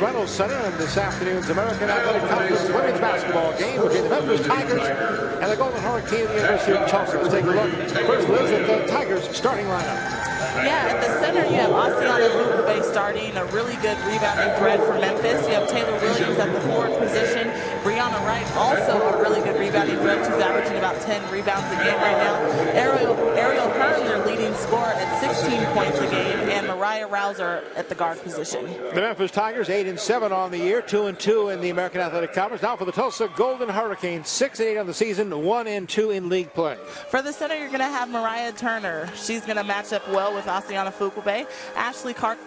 Reynolds Center and this afternoon's American Athletic Conference women's basketball game between the Memphis Tigers and the Golden Hurricane of the University of Tulsa. Let's take a look first, Liz, at the Tigers starting lineup. Yeah, at the center you have Asianna Fuqua-Bey starting, a really good rebounding threat for Memphis. You have Taylor Williams at the forward position. Brianna Wright, also a really good rebounding threat. She's averaging about 10 rebounds a game right now. Ariel, Ariel Hearn, their leading scorer at 16 points a game, and Mariah Rouser at the guard position. The Memphis Tigers, 8 and 7 on the year, 2 and 2 in the American Athletic Conference. Now for the Tulsa Golden Hurricanes, 6 and 8 on the season, 1 and 2 in league play. For the center, you're going to have Mariah Turner. She's going to match up well with with Asianna Fuqua-Bey. Ashley Clark,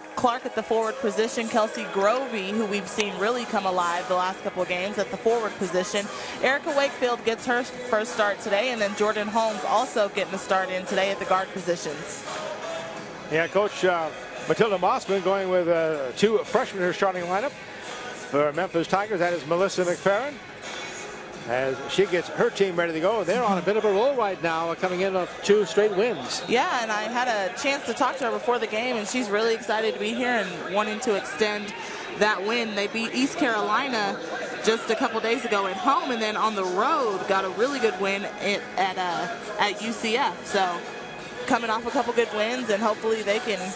at the forward position. Kelsey Grovey, who we've seen really come alive the last couple of games at the forward position. Erica Wakefield gets her first start today, and then Jordan Holmes also getting a start in today at the guard positions. Yeah, Coach uh, Matilda Mossman going with uh, two freshmen in her starting lineup for Memphis Tigers. That is Melissa McFerrin as she gets her team ready to go. They're on a bit of a roll right now, coming in off two straight wins. Yeah, and I had a chance to talk to her before the game, and she's really excited to be here and wanting to extend that win. They beat East Carolina just a couple days ago at home, and then on the road got a really good win at at, uh, at UCF. So coming off a couple good wins, and hopefully they can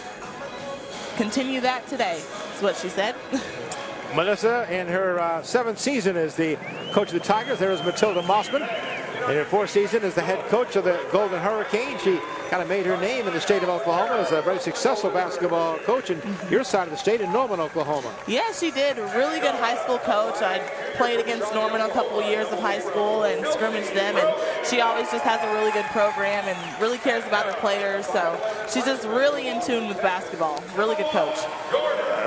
continue that today. That's what she said. Melissa in her uh, seventh season as the coach of the Tigers. There is Matilda Mossman. In her fourth season as the head coach of the Golden Hurricane. She kind of made her name in the state of Oklahoma as a very successful basketball coach in your side of the state in Norman, Oklahoma. Yeah, she did. Really good high school coach. I played against Norman a couple of years of high school and scrimmaged them, and she always just has a really good program and really cares about her players. So she's just really in tune with basketball. Really good coach.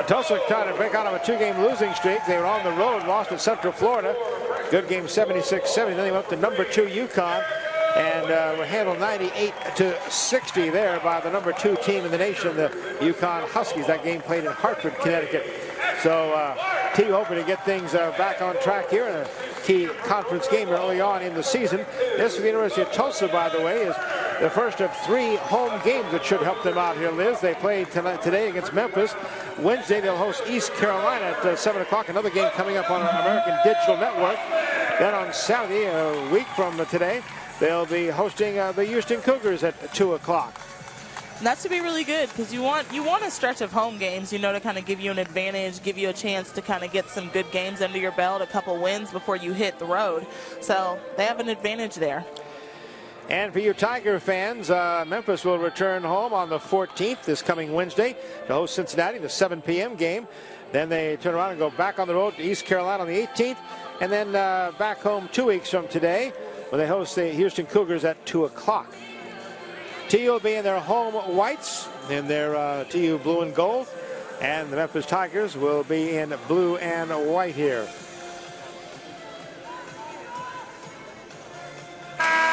Tulsa trying to break out of a two-game losing streak. They were on the road, lost at Central Florida. Good game, 76-70. Then they went up to number two UConn and uh, were handled 98 to 60 there by the number two team in the nation, the UConn Huskies. That game played in Hartford, Connecticut. So uh, team hoping to get things uh, back on track here in a key conference game early on in the season. This University of Tulsa, by the way, is the first of three home games that should help them out here, Liz. They played tonight, today against Memphis. Wednesday, they'll host East Carolina at uh, 7 o'clock. Another game coming up on American Digital Network. Then on Saturday, a week from today, they'll be hosting uh, the Houston Cougars at 2 o'clock. That should be really good because you want you want a stretch of home games, you know, to kind of give you an advantage, give you a chance to kind of get some good games under your belt, a couple wins before you hit the road. So they have an advantage there. And for you Tiger fans, uh, Memphis will return home on the 14th this coming Wednesday to host Cincinnati, the 7 p.m. game. Then they turn around and go back on the road to East Carolina on the 18th, and then uh, back home two weeks from today when they host the Houston Cougars at 2 o'clock. TU will be in their home whites, in their uh, TU blue and gold, and the Memphis Tigers will be in blue and white here.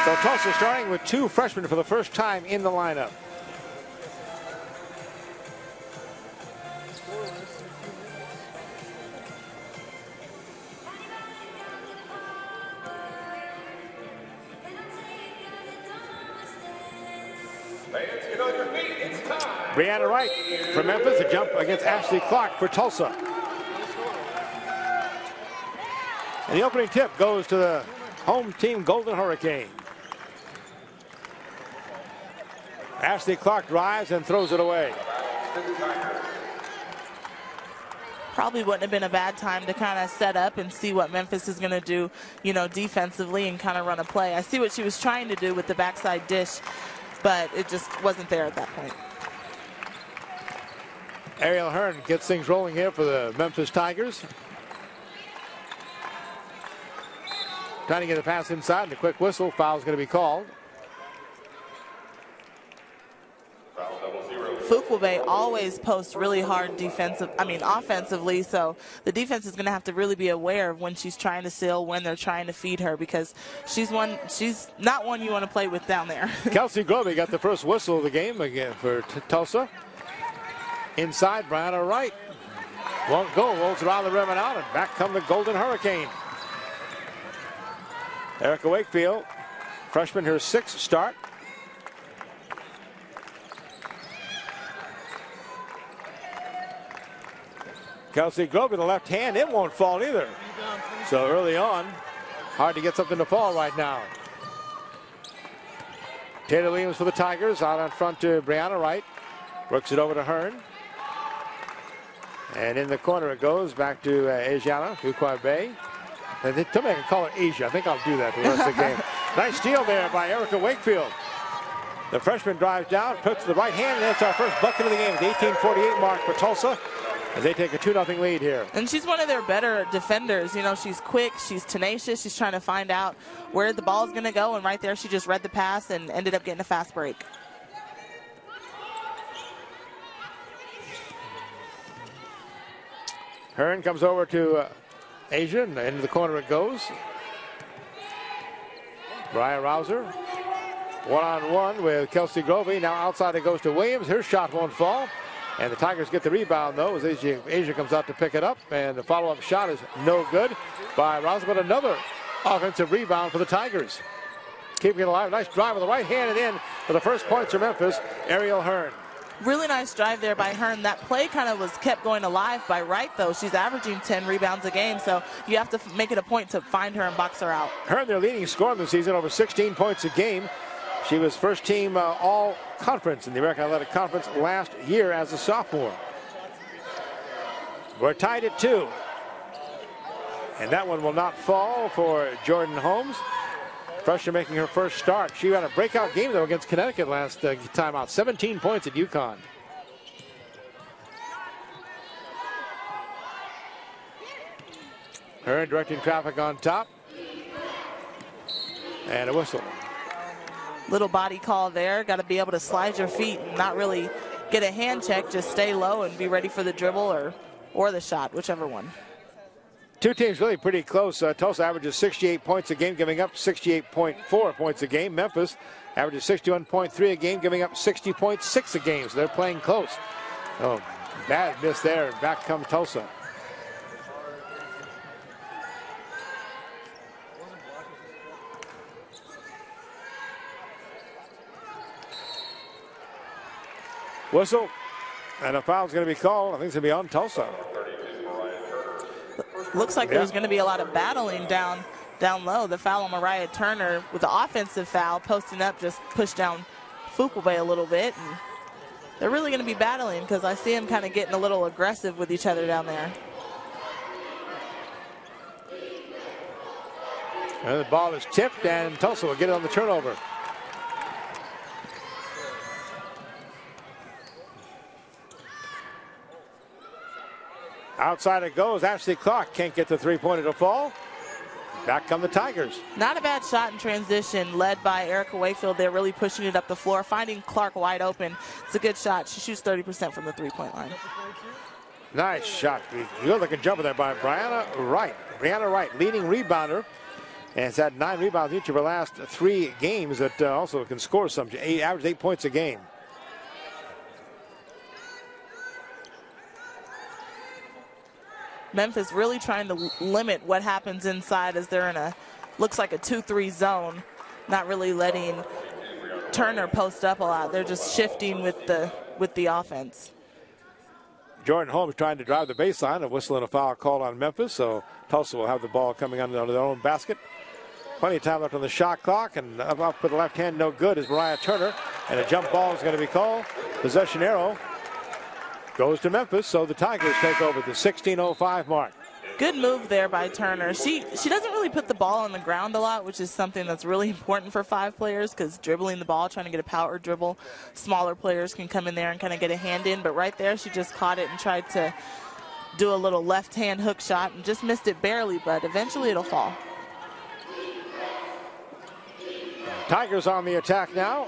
So Tulsa starting with two freshmen for the first time in the lineup. Brianna Wright from Memphis, a jump against Ashley Clark for Tulsa. And the opening tip goes to the home team Golden Hurricane. Ashley Clark drives and throws it away. Probably wouldn't have been a bad time to kind of set up and see what Memphis is going to do, you know, defensively and kind of run a play. I see what she was trying to do with the backside dish, but it just wasn't there at that point. Ariel Hearn gets things rolling here for the Memphis Tigers. Trying to get a pass inside, and a quick whistle. Foul is going to be called. Fuqua-Bey always posts really hard defensive, I mean offensively, so the defense is going to have to really be aware of when she's trying to seal, when they're trying to feed her, because she's one, she's not one you want to play with down there. Kelsey Grovey got the first whistle of the game again for Tulsa. Inside, Brianna Wright. Won't go, rolls around the rim and out, and back come the Golden Hurricane. Erica Wakefield, freshman, her sixth start. Kelsey Grove with the left hand, it won't fall either. So early on, hard to get something to fall right now. Taylor Williams for the Tigers, out on front to Brianna Wright. Works it over to Hearn. And in the corner it goes back to uh, Asianna, Uqua Bay. And they me I can call it Asia. I think I'll do that for the rest of the game. Nice steal there by Erica Wakefield. The freshman drives down, puts the right hand, and that's our first bucket of the game. The 1848 mark for Tulsa as they take a 2-0 lead here. And she's one of their better defenders. You know, she's quick, she's tenacious, she's trying to find out where the ball is going to go, and right there she just read the pass and ended up getting a fast break. Hearn comes over to uh, Asia, and into the corner it goes. Brian Rouser, one-on-one with Kelsey Grovey. Now outside it goes to Williams. Her shot won't fall. And the Tigers get the rebound, though, as Asia, Asia comes out to pick it up. And the follow-up shot is no good by Rouser, but another offensive rebound for the Tigers. Keeping it alive. Nice drive with the right hand and in for the first points for Memphis, Ariel Hearn. Really nice drive there by Hearn. That play kind of was kept going alive by Wright, though. She's averaging 10 rebounds a game, so you have to make it a point to find her and box her out. Hearn, their leading scorer the season, over 16 points a game. She was first team uh, all conference in the American Athletic Conference last year as a sophomore. We're tied at two. And that one will not fall for Jordan Holmes. Freshman making her first start. She had a breakout game, though, against Connecticut last uh, time out. 17 points at UConn. Her directing traffic on top. And a whistle. Little body call there. Got to be able to slide your feet and not really get a hand check. Just stay low and be ready for the dribble or, or the shot, whichever one. Two teams really pretty close. Uh, Tulsa averages 68 points a game, giving up 68.4 points a game. Memphis averages 61.3 a game, giving up 60.6 a game. So they're playing close. Oh, bad miss there. Back comes Tulsa. Whistle. And a foul's going to be called. I think it's going to be on Tulsa. Looks like yeah. there's going to be a lot of battling down down low. The foul on Mariah Turner with the offensive foul, posting up, just pushed down Fuqua-Bey a little bit. And they're really going to be battling because I see them kind of getting a little aggressive with each other down there. And the ball is tipped, and Tulsa will get it on the turnover. Outside it goes. Ashley Clark can't get the three-pointer to fall. Back come the Tigers. Not a bad shot in transition, led by Erica Wakefield. They're really pushing it up the floor, finding Clark wide open. It's a good shot. She shoots 30% from the three-point line. Nice shot. Good looking jumper there by Brianna Wright. Brianna Wright, leading rebounder. And has had nine rebounds each of her last three games that uh, also can score some. Eight, average eight points a game. Memphis really trying to limit what happens inside as they're in a, looks like a 2-3 zone, not really letting Turner post up a lot. They're just shifting with the, with the offense. Jordan Holmes trying to drive the baseline, a whistle and a foul called on Memphis, so Tulsa will have the ball coming under their own basket. Plenty of time left on the shot clock, and up with the left hand, no good is Mariah Turner, and a jump ball is going to be called. Possession arrow goes to Memphis, so the Tigers take over the 16:05 mark. Good move there by Turner. She she doesn't really put the ball on the ground a lot, which is something that's really important for five players because dribbling the ball, trying to get a power dribble, smaller players can come in there and kind of get a hand in. But right there, she just caught it and tried to do a little left hand hook shot and just missed it barely, but eventually it'll fall. Tigers on the attack now.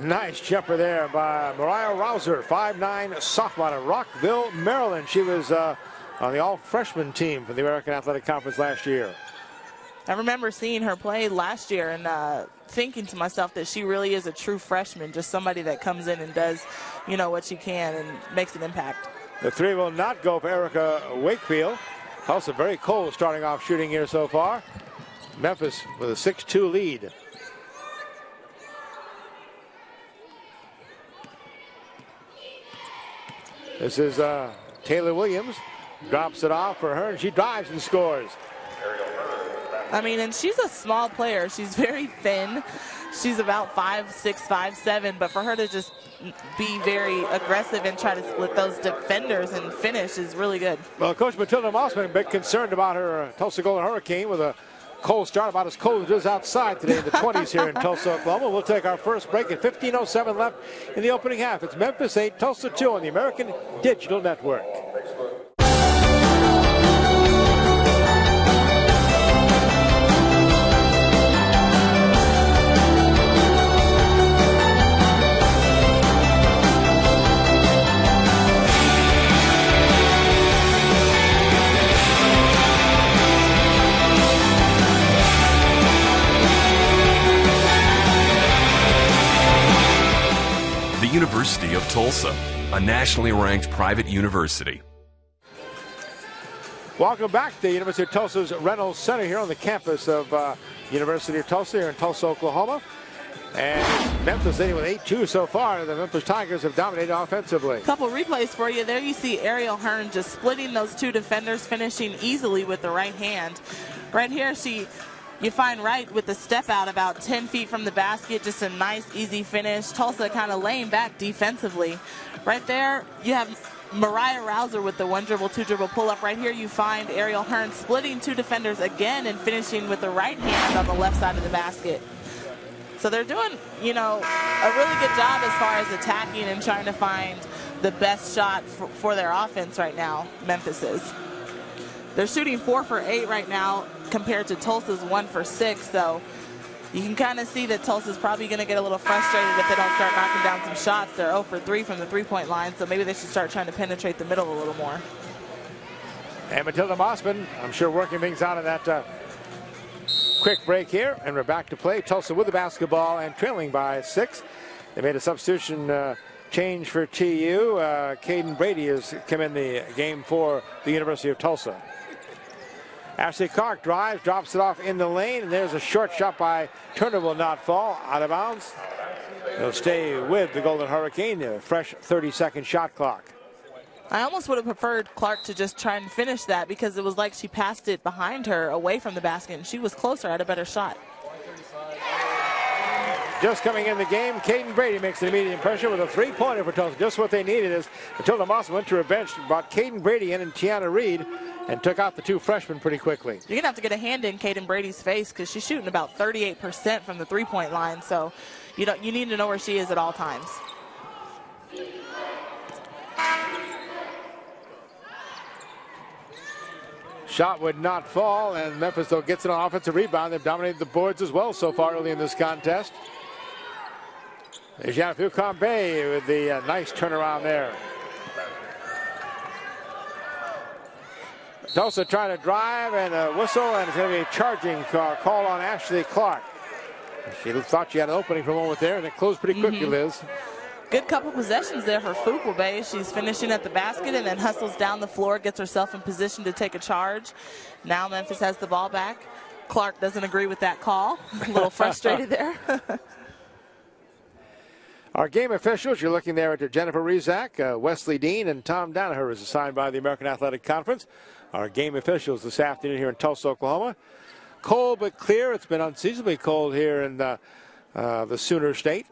Nice jumper there by Mariah Rouser, 5'9 sophomore out of Rockville, Maryland. She was uh, on the all freshman team for the American Athletic Conference last year. I remember seeing her play last year and uh, thinking to myself that she really is a true freshman, just somebody that comes in and does, you know, what she can and makes an impact. The three will not go for Erica Wakefield. Also very cold starting off shooting here so far. Memphis with a 6-2 lead. This is uh, Taylor Williams drops it off for her, and she drives and scores. I mean, and she's a small player. She's very thin. She's about five, six, five, seven. But for her to just be very aggressive and try to split those defenders and finish is really good. Well, Coach Matilda Mossman a bit concerned about her uh, Tulsa Golden Hurricane with a cold start, about as cold as it is outside today in the 20s here in Tulsa, Oklahoma. We'll take our first break at 15.07 left in the opening half. It's Memphis 8, Tulsa 2 on the American Digital Network. University of Tulsa, a nationally ranked private university. Welcome back to the University of Tulsa's Reynolds Center here on the campus of uh, University of Tulsa here in Tulsa, Oklahoma. And Memphis leading with 8-2 so far. The Memphis Tigers have dominated offensively. Couple replays for you. There you see Ariel Hearn just splitting those two defenders, finishing easily with the right hand. Right here, she you find Wright with the step out about 10 feet from the basket, just a nice, easy finish. Tulsa kind of laying back defensively. Right there, you have Mariah Rouser with the one dribble, two dribble pull up. Right here, you find Ariel Hearn splitting two defenders again and finishing with the right hand on the left side of the basket. So they're doing, you know, a really good job as far as attacking and trying to find the best shot for, for their offense right now, Memphis is. They're shooting four for eight right now compared to Tulsa's one for six. So you can kind of see that Tulsa's probably going to get a little frustrated if they don't start knocking down some shots. They're 0 for 3 from the three-point line, so maybe they should start trying to penetrate the middle a little more. And Matilda Mossman, I'm sure working things out of that uh, quick break here. And we're back to play. Tulsa with the basketball and trailing by six. They made a substitution uh, change for TU. Uh, Caden Brady has come in the game for the University of Tulsa. Ashley Clark drives, drops it off in the lane, and there's a short shot by Turner will not fall out of bounds. He'll stay with the Golden Hurricane, a fresh 30-second shot clock. I almost would have preferred Clark to just try and finish that because it was like she passed it behind her away from the basket, and she was closer, had a better shot. Just coming in the game, Caden Brady makes an immediate impression with a three-pointer for Tulsa. Just what they needed is Matilda Moss went to her bench, brought Caden Brady in and Tiana Reed, and took out the two freshmen pretty quickly. You're going to have to get a hand in Caden Brady's face because she's shooting about 38% from the three-point line. So you, know, you need to know where she is at all times. Shot would not fall, and Memphis, though, gets an offensive rebound. They've dominated the boards as well so far early in this contest. There's Jennifer Combe with the uh, nice turnaround there. Tulsa trying to drive and a whistle, and it's going to be a charging call, call on Ashley Clark. She thought she had an opening for a moment there, and it closed pretty quickly, mm -hmm. Liz. Good couple possessions there for Fuqua-Bey. She's finishing at the basket and then hustles down the floor, gets herself in position to take a charge. Now Memphis has the ball back. Clark doesn't agree with that call. a little frustrated there. Our game officials, you're looking there at Jennifer Rizak, uh, Wesley Dean, and Tom Danaher is assigned by the American Athletic Conference. Our game officials this afternoon here in Tulsa, Oklahoma. Cold but clear. It's been unseasonably cold here in the, uh, the Sooner State.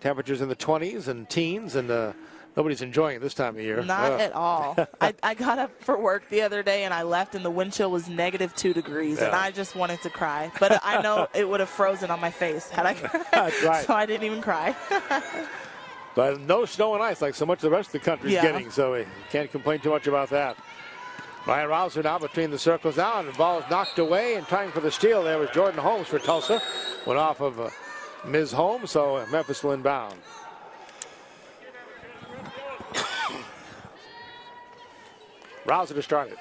Temperatures in the 20s and teens, and uh, nobody's enjoying it this time of year. Not at all. I, I, got up for work the other day and I left, and the wind chill was negative two degrees, yeah. and I just wanted to cry. But I know it would have frozen on my face had I cried. Right. So I didn't even cry. but no snow and ice like so much of the rest of the country is yeah. getting, so we can't complain too much about that. Ryan Rouser now between the circles now, and the ball is knocked away, and trying for the steal there was Jordan Holmes for Tulsa. Went off of uh, Ms. Holmes, so Memphis will inbound. Rouser to start it.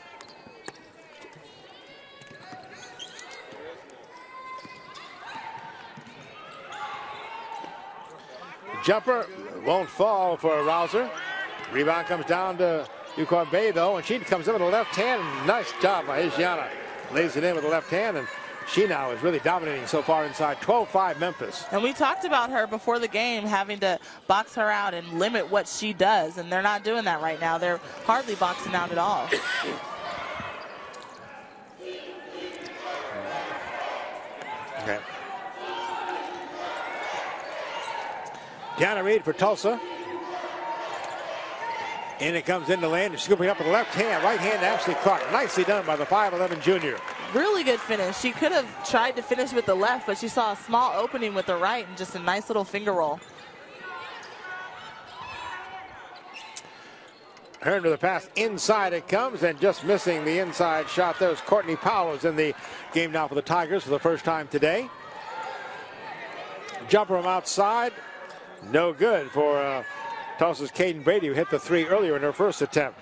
Jumper won't fall for Rouser. Rebound comes down to Fuqua-Bey, though, and she comes in with a left hand. Nice job by Asianna. Lays it in with the left hand, and she now is really dominating so far inside 12-5 Memphis. And we talked about her before the game having to box her out and limit what she does, and they're not doing that right now. They're hardly boxing out at all. Okay. Tiana Reed for Tulsa. And it comes into land and scooping up with the left hand, right hand to Ashley Clark. Nicely done by the 5'11 junior. Really good finish. She could have tried to finish with the left, but she saw a small opening with the right and just a nice little finger roll. Hearn to the pass. Inside it comes and just missing the inside shot. There's Courtney Powell is in the game now for the Tigers for the first time today. Jumper from outside. No good for uh, Tulsa's Caden Brady, who hit the three earlier in her first attempt.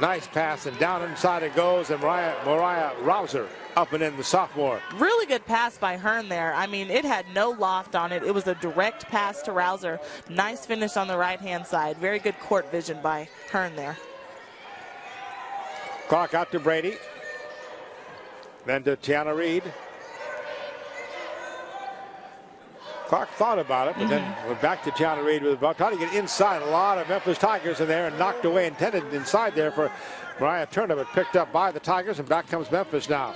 Nice pass, and down inside it goes, and Mariah, Mariah Rouser up and in the sophomore. Really good pass by Hearn there. I mean, it had no loft on it. It was a direct pass to Rouser. Nice finish on the right-hand side. Very good court vision by Hearn there. Clock out to Brady. Then to Tiana Reed. Clark thought about it, but then mm-hmm. went back to Tiana Reed with about trying to get inside. A lot of Memphis Tigers in there and knocked away, intended inside there for Mariah Turner, but picked up by the Tigers, and back comes Memphis now.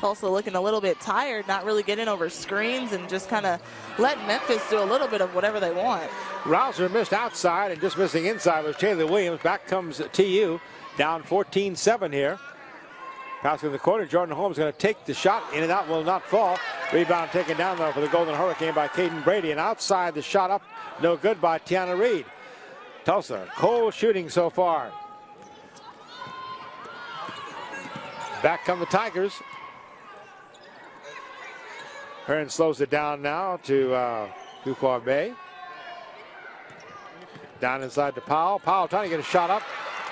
Tulsa looking a little bit tired, not really getting over screens and just kind of letting Memphis do a little bit of whatever they want. Rouser missed outside and just missing inside was Taylor Williams. Back comes TU, down 14-7 here. Pass in the corner. Jordan Holmes going to take the shot. In and out will not fall. Rebound taken down though for the Golden Hurricane by Caden Brady. And outside the shot up, no good by Tiana Reed. Tulsa, cold shooting so far. Back come the Tigers. Hearn slows it down now to uh, Bey. Down inside to Powell. Powell trying to get a shot up.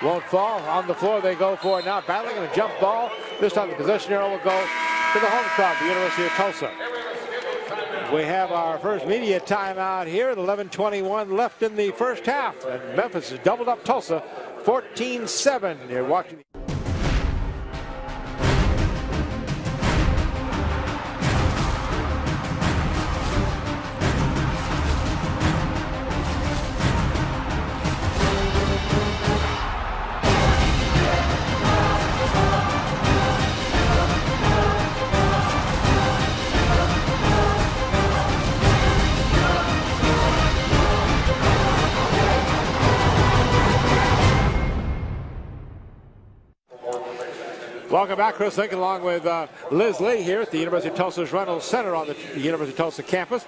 Won't fall. On the floor they go for it now. Battling in a jump ball. This time the possession arrow will go to the home crowd, the University of Tulsa. We have our first media timeout here at 11.21 left in the first half. And Memphis has doubled up Tulsa 14-7. You're watching. Welcome back, Chris Lincoln, along with uh, Liz Lee here at the University of Tulsa's Reynolds Center on the University of Tulsa campus.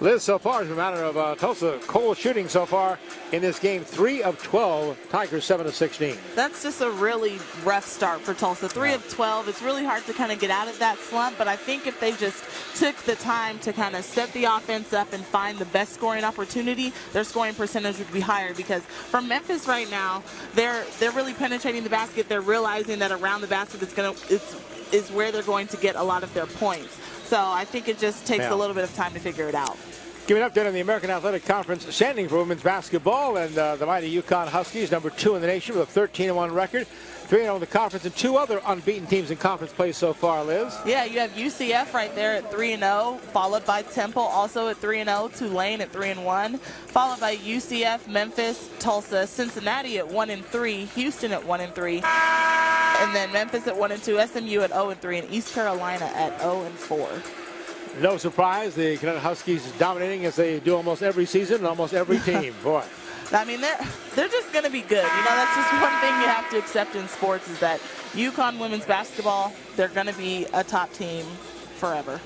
Liz, so far, as a matter of uh, Tulsa cold shooting so far in this game, 3 of 12, Tigers 7 of 16. That's just a really rough start for Tulsa. 3 yeah. of 12, it's really hard to kind of get out of that slump, but I think if they just took the time to kind of set the offense up and find the best scoring opportunity, their scoring percentage would be higher because from Memphis right now, they're they're really penetrating the basket. They're realizing that around the basket it's going to it's is where they're going to get a lot of their points. So I think it just takes yeah. a little bit of time to figure it out. Giving update on the American Athletic Conference standing for women's basketball and uh, the mighty UConn Huskies, number two in the nation with a 13-1 record. 3-0 in the conference and two other unbeaten teams in conference play so far, Liz. Yeah, you have UCF right there at 3-0, followed by Temple also at 3-0, Tulane at 3-1, followed by UCF, Memphis, Tulsa, Cincinnati at 1-3, Houston at 1-3, and then Memphis at 1-2, SMU at 0-3, and East Carolina at 0-4. No surprise, the Connecticut Huskies dominating as they do almost every season and almost every team. Boy. I mean, they're they're just going to be good. You know, that's just one thing you have to accept in sports is that UConn women's basketball, they're going to be a top team forever.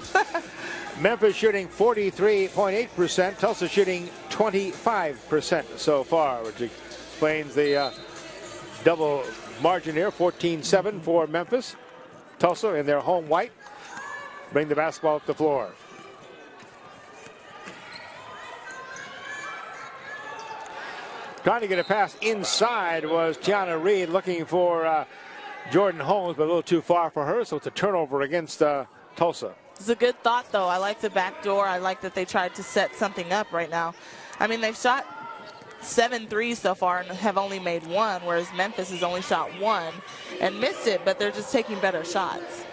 Memphis shooting 43.8%, Tulsa shooting 25% so far, which explains the uh, double margin here, 14-7 for Memphis. Tulsa in their home white bring the basketball up the floor. Trying to get a pass inside was Tiana Reed looking for uh, Jordan Holmes, but a little too far for her, so it's a turnover against uh, Tulsa. It's a good thought, though. I like the back door. I like that they tried to set something up right now. I mean, they've shot seven threes so far and have only made one, whereas Memphis has only shot one and missed it, but they're just taking better shots.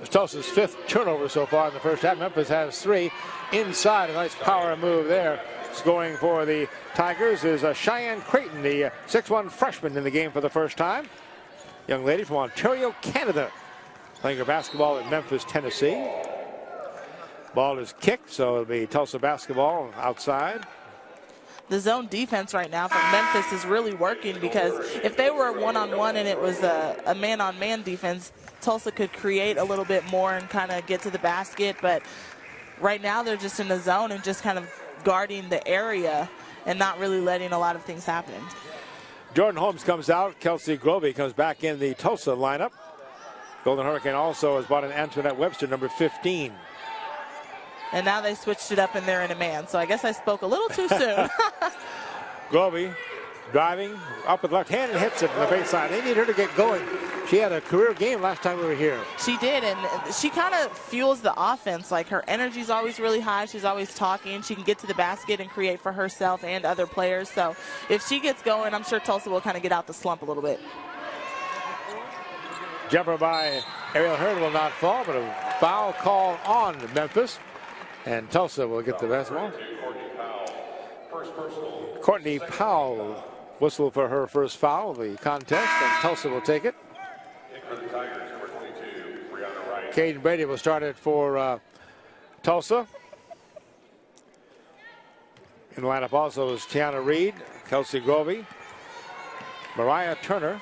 It's Tulsa's fifth turnover so far in the first half. Memphis has three inside. A nice power move there. Scoring for the Tigers is uh, Cheyenne Creighton, the 6'1 freshman in the game for the first time. Young lady from Ontario, Canada, playing her basketball at Memphis, Tennessee. Ball is kicked, so it'll be Tulsa basketball outside the zone defense right now from Memphis is really working because if they were one-on-one and it was a, man-on-man defense, Tulsa could create a little bit more and kind of get to the basket. But right now they're just in the zone and just kind of guarding the area and not really letting a lot of things happen. Jordan Holmes comes out. Kelsey Grovey comes back in the Tulsa lineup. Golden Hurricane also has brought in Antoinette Webster, number 15 and now they switched it up and they're in a man. So I guess I spoke a little too soon. Grovey driving up with left hand and hits it from the baseline. They need her to get going. She had a career game last time we were here. She did, and she kind of fuels the offense. Like her energy's always really high. She's always talking. She can get to the basket and create for herself and other players. So if she gets going, I'm sure Tulsa will kind of get out the slump a little bit. Jumper by Ariel Hearn will not fall, but a foul call on Memphis. And Tulsa will get the basketball. Courtney Powell whistle for her first foul of the contest, and Tulsa will take it. Caden Brady will start it for uh, Tulsa. In the lineup also is Tiana Reed, Kelsey Grovey, Mariah Turner,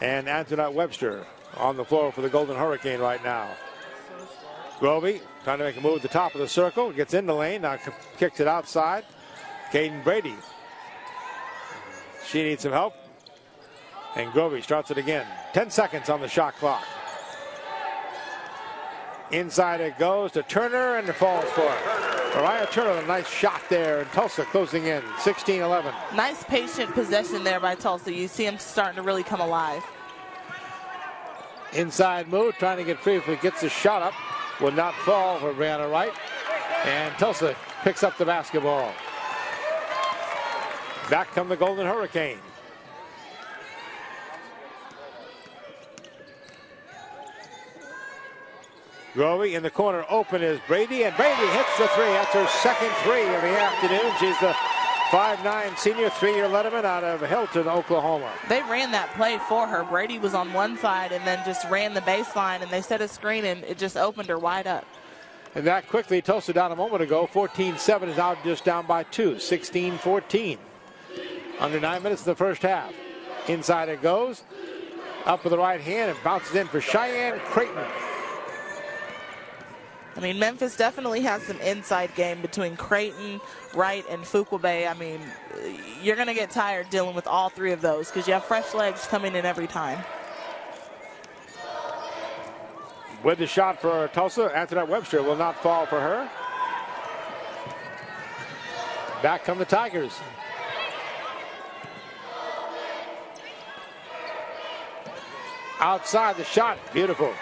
and Antoinette Webster on the floor for the Golden Hurricane right now. Grovey trying to make a move at the top of the circle. Gets in the lane. Now kicks it outside. Caden Brady. She needs some help. And Grovey starts it again. 10 seconds on the shot clock. Inside it goes to Turner and it falls for it. Mariah Turner, a nice shot there, and Tulsa closing in 16 11. Nice patient possession there by Tulsa. You see him starting to really come alive. Inside move, trying to get free if he gets the shot up will not fall for Brianna Wright. And Tulsa picks up the basketball. Back come the Golden Hurricane. Grovey in the corner open is Brady, and Brady hits the three. That's her second three of the afternoon. She's the Five-nine senior, three-year letterman out of Hilton, Oklahoma. They ran that play for her. Brady was on one side and then just ran the baseline, and they set a screen, and it just opened her wide up. And that quickly, Tulsa down a moment ago. 14-7 is now just down by two. 16-14. Under nine minutes in the first half. Inside it goes. Up with the right hand and bounces in for Cheyenne Creighton. I mean, Memphis definitely has some inside game between Creighton, Wright, and Fuqua-Bey. I mean, you're going to get tired dealing with all three of those because you have fresh legs coming in every time. With the shot for Tulsa, Antoinette Webster will not fall for her. Back come the Tigers. Outside the shot, beautiful.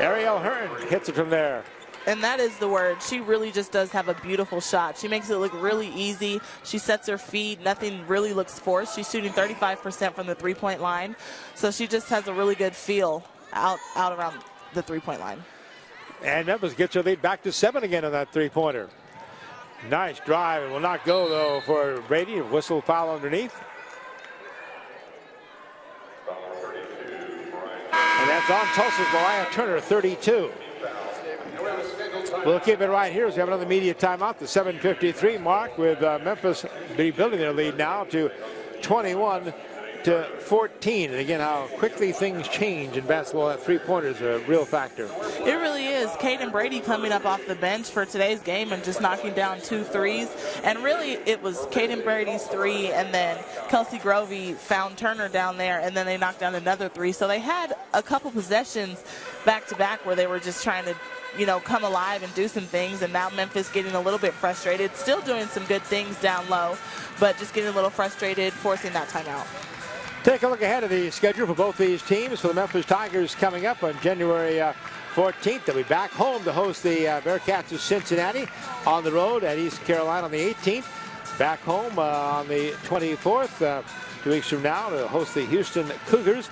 Ariel Hearn hits it from there. And that is the word. She really just does have a beautiful shot. She makes it look really easy. She sets her feet. Nothing really looks forced. She's shooting 35% from the three-point line. So she just has a really good feel out, out around the three-point line. And Memphis gets her lead back to seven again on that three-pointer. Nice drive. It will not go, though, for Brady. Whistle foul underneath. And that's on Tulsa's Mariah Turner, 32. We'll keep it right here as we have another media timeout. The 7:53 mark with uh, Memphis rebuilding their lead now to 21 to 14. And again, how quickly things change in basketball. That three-pointer is a real factor. It really is. Caden Brady coming up off the bench for today's game and just knocking down two threes. And really, it was Caden Brady's three, and then Kelsey Grovey found Turner down there, and then they knocked down another three. So they had a couple possessions back to back where they were just trying to you know, come alive and do some things. And now Memphis getting a little bit frustrated, still doing some good things down low, but just getting a little frustrated, forcing that timeout. Take a look ahead of the schedule for both these teams. For the Memphis Tigers coming up on January uh, 14th. They'll be back home to host the uh, Bearcats of Cincinnati on the road at East Carolina on the 18th. Back home uh, on the 24th, uh, two weeks from now, to host the Houston Cougars.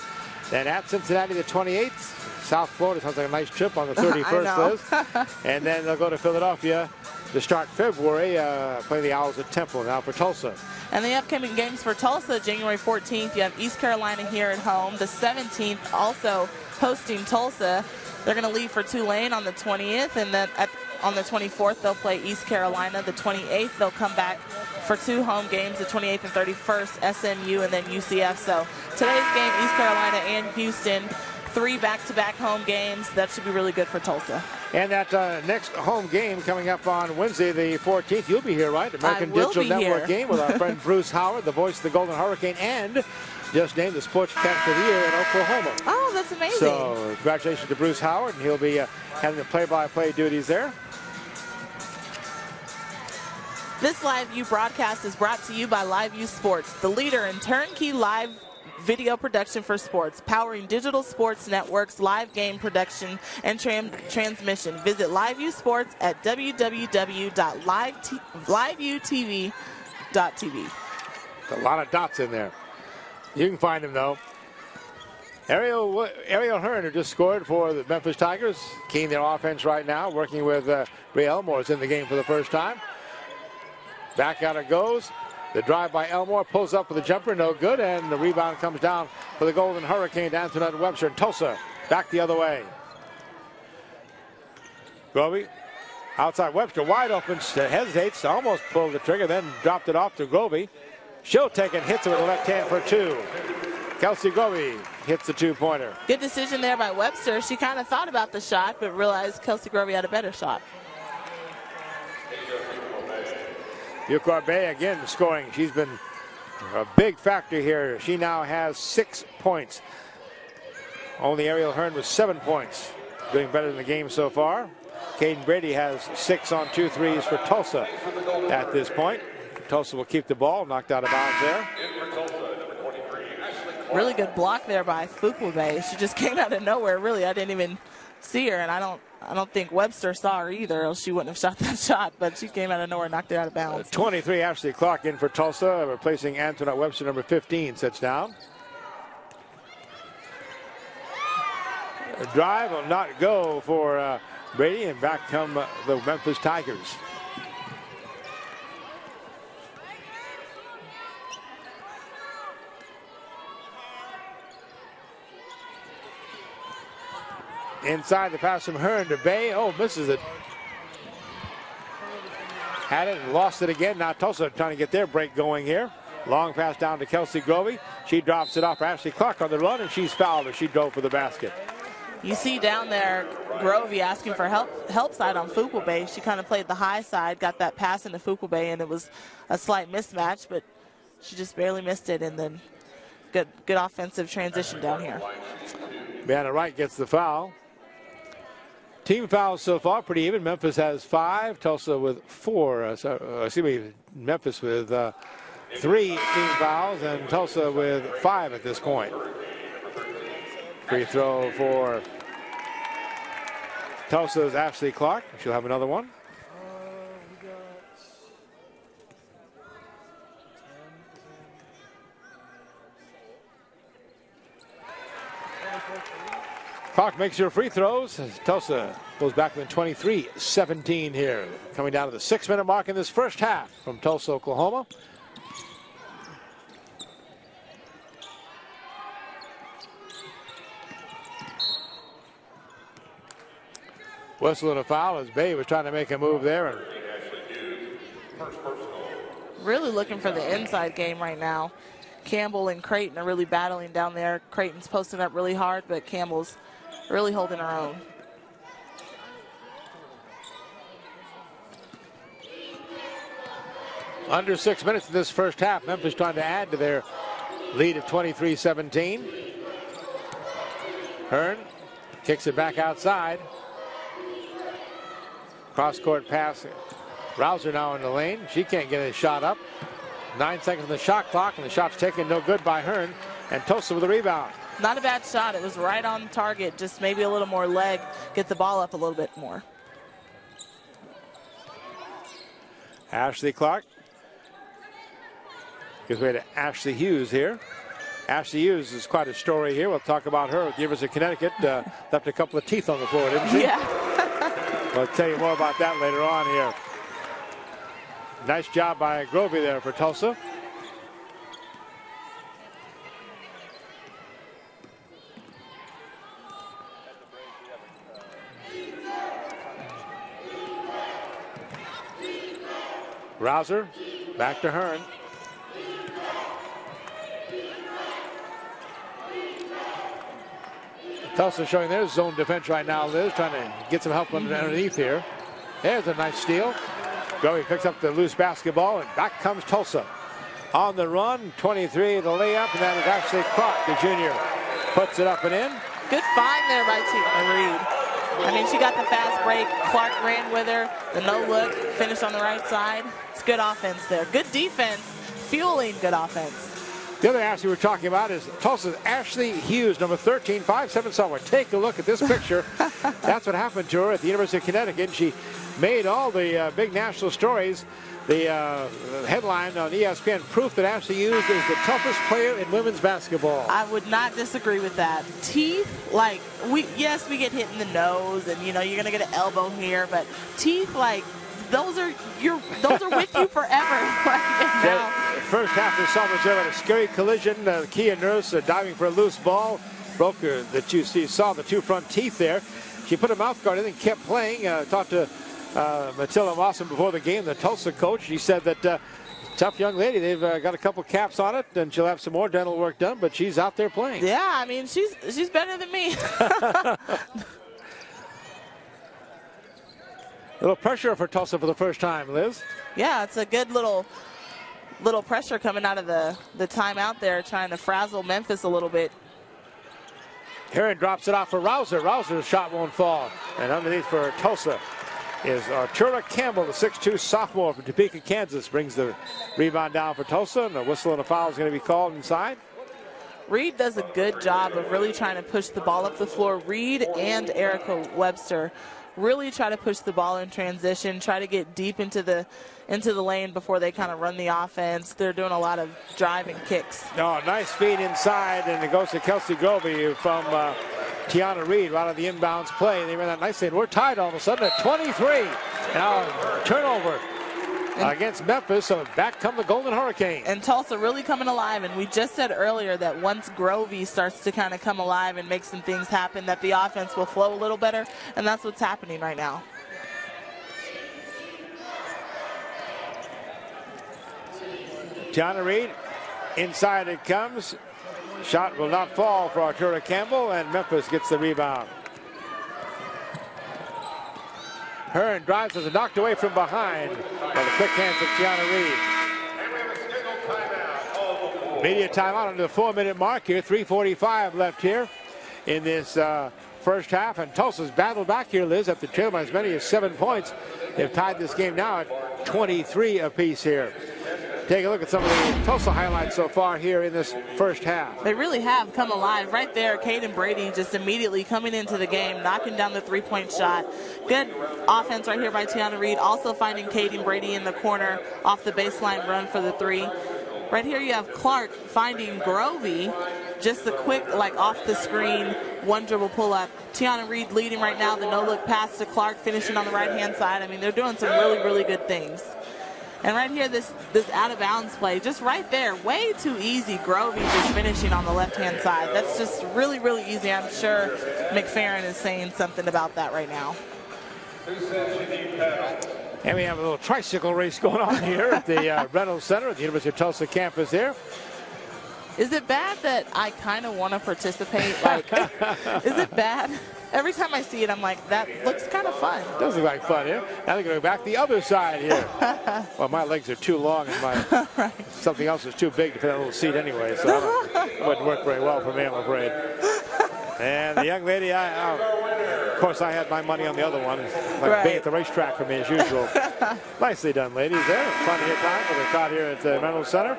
Then at Cincinnati the 28th. South Florida sounds like a nice trip on the 31st, Liz. and then they'll go to Philadelphia to start February, uh, play the Owls at Temple now for Tulsa. And the upcoming games for Tulsa, January 14th, you have East Carolina here at home. The 17th, also hosting Tulsa. They're going to leave for Tulane on the 20th, and then at, on the 24th, they'll play East Carolina. The 28th, they'll come back for two home games, the 28th and 31st, SMU and then UCF. So today's game, East Carolina and Houston three back-to-back home games. That should be really good for Tulsa. And that uh, next home game coming up on Wednesday, the 14th, you'll be here, right? American Digital Network here. game with our friend Bruce Howard, the voice of the Golden Hurricane, and just named the Sports Cat of the Year in Oklahoma. Oh, that's amazing. So congratulations to Bruce Howard, and he'll be uh, having the play-by-play duties there. This LiveU broadcast is brought to you by LiveU Sports, the leader in turnkey live video production for sports, powering digital sports networks, live game production, and transmission. Visit LiveU Sports at www.liveviewtv.tv. A lot of dots in there. You can find them though. Ariel Ariel Hearn, who just scored for the Memphis Tigers, keying their offense right now, working with uh, Ray Elmore is in the game for the first time. Back out it goes. The drive by Elmore pulls up with a jumper, no good, and the rebound comes down for the Golden Hurricane to Antoinette Webster. And Tulsa back the other way. Grovey outside Webster wide open, hesitates, almost pulled the trigger, then dropped it off to Grovey. She'll take it, hits it with the left hand for two. Kelsey Grovey hits the two-pointer. Good decision there by Webster. She kind of thought about the shot, but realized Kelsey Grovey had a better shot. Fuqua-Bey again scoring. She's been a big factor here. She now has six points. Only Ariel Hearn with seven points. Doing better in the game so far. Caden Brady has six on two threes for Tulsa at this point. Tulsa will keep the ball, knocked out of bounds there. Really good block there by Fuqua-Bey. She just came out of nowhere. Really, I didn't even see her, and I don't I don't think Webster saw her either, else she wouldn't have shot that shot. But she came out of nowhere, knocked it out of bounds. 23 Ashley Clark in for Tulsa, replacing Antoinette Webster, number 15, sits down. A drive will not go for uh, Brady, and back come uh, the Memphis Tigers. Inside the pass from Hearn to Bey. Oh, misses it. Had it and lost it again. Now Tulsa trying to get their break going here. Long pass down to Kelsey Grovey. She drops it off for Ashley Clark on the run, and she's fouled as she drove for the basket. You see down there Grovey asking for help help side on Fuqua-Bey. She kind of played the high side, got that pass into Bey and it was a slight mismatch, but she just barely missed it, and then good good offensive transition down here. Brianna Wright gets the foul. Team fouls so far pretty even. Memphis has five, Tulsa with four. Uh, so, uh, excuse me, Memphis with uh, three team fouls, and Tulsa with five at this point. Free throw for Tulsa's Ashley Clark. She'll have another one. Clark makes your free throws. Tulsa goes back within 23-17 here. Coming down to the six-minute mark in this first half from Tulsa, Oklahoma. Whistle and a foul as Bey was trying to make a move there. And really looking for the inside game right now. Campbell and Creighton are really battling down there. Creighton's posting up really hard, but Campbell's really holding her own. Under six minutes in this first half, Memphis trying to add to their lead of 23-17. Hearn kicks it back outside. Cross-court pass. Rouser now in the lane. She can't get a shot up. Nine seconds on the shot clock, and the shot's taken no good by Hearn. And Tulsa with the rebound. Not a bad shot. It was right on target. Just maybe a little more leg. Get the ball up a little bit more. Ashley Clark gives way to Ashley Hughes here. Ashley Hughes is quite a story here. We'll talk about her the University of Connecticut. Uh, left a couple of teeth on the floor, didn't she? Yeah. we'll tell you more about that later on here. Nice job by Grovey there for Tulsa. Rouser back to Hearn. Tulsa showing their zone defense right now, Liz, trying to get some help underneath here. There's a nice steal. Grovey picks up the loose basketball, and back comes Tulsa. On the run, 23, the layup, and that is actually Clark, the junior. Puts it up and in. Good find there by Tiana Reed. I mean, she got the fast break. Clark ran with her. The no look, finished on the right side. It's good offense there. Good defense, fueling good offense. The other Ashley we're talking about is Tulsa's Ashley Hughes, number 13, 5'7 somewhere. Take a look at this picture. That's what happened to her at the University of Connecticut. She made all the uh, big national stories. The uh, headline on ESPN, proof that Ashley Hughes is the toughest player in women's basketball. I would not disagree with that. Teeth, like, we yes, we get hit in the nose, and, you know, you're going to get an elbow here, but teeth, like, those are your those are with you forever. yeah, first half of Summer had a scary collision. Uh, Kia Nurse uh, diving for a loose ball. Broke her, that you see, saw the two front teeth there. She put a mouth guard in and kept playing. Uh, talked to uh, Matilda Lawson before the game, the Tulsa coach. She said that uh, tough young lady. They've uh, got a couple caps on it, and she'll have some more dental work done. But she's out there playing. Yeah, I mean she's she's better than me. a little pressure for Tulsa for the first time, Liz. Yeah, it's a good little little pressure coming out of the the timeout there, trying to frazzle Memphis a little bit. Hearn drops it off for Rouser. Rouser's shot won't fall. And underneath for Tulsa is uh, Artura Campbell, the 6'2 sophomore from Topeka, Kansas, brings the rebound down for Tulsa, and a whistle and a foul is going to be called inside. Reed does a good job of really trying to push the ball up the floor. Reed and Erica Webster really try to push the ball in transition, try to get deep into the into the lane before they kind of run the offense. They're doing a lot of driving kicks. Oh, nice feed inside, and it goes to Kelsey Grovey from uh, Tiana Reed right on the inbounds play. They ran that nicely, and we're tied all of a sudden at 23. Now turnover against Memphis, so back come the Golden Hurricane. And Tulsa really coming alive, and we just said earlier that once Grovey starts to kind of come alive and make some things happen, that the offense will flow a little better, and that's what's happening right now. Tiana Reed, inside it comes. Shot will not fall for Artura Campbell, and Memphis gets the rebound. Hearn drives as a knocked away from behind by the quick hands of Tiana Reed. Media timeout under the four-minute mark here. 3:45 left here in this uh, first half, and Tulsa's battled back here, Liz, at the trail by as many as seven points. They've tied this game now at 23 apiece here take a look at some of the Tulsa highlights so far here in this first half. They really have come alive. Right there, Caden Brady just immediately coming into the game, knocking down the three-point shot. Good offense right here by Tiana Reed. Also finding Caden Brady in the corner off the baseline run for the three. Right here you have Clark finding Grovey. Just the quick, like off the screen, one dribble pull up. Tiana Reed leading right now. The no look pass to Clark finishing on the right hand side. I mean, they're doing some really, really good things. And right here, this this out of bounds play, just right there, way too easy. Grovey just finishing on the left hand side. That's just really, really easy. I'm sure McFerrin is saying something about that right now. And we have a little tricycle race going on here at the uh, Reynolds Center at the University of Tulsa campus here. Is it bad that I kind of want to participate? Like, is it bad? Every time I see it, I'm like, that looks kind of fun. Does look like fun, yeah? Now they're going to go back the other side here. well, my legs are too long and my right. something else is too big to fit in a little seat anyway, so it wouldn't work very well for me, I'm afraid. And the young lady, I, uh, of course, I had my money on the other one, like right. being at the racetrack for me as usual. Nicely done, ladies. There, fun to hit time for the crowd here at the Reynolds Center.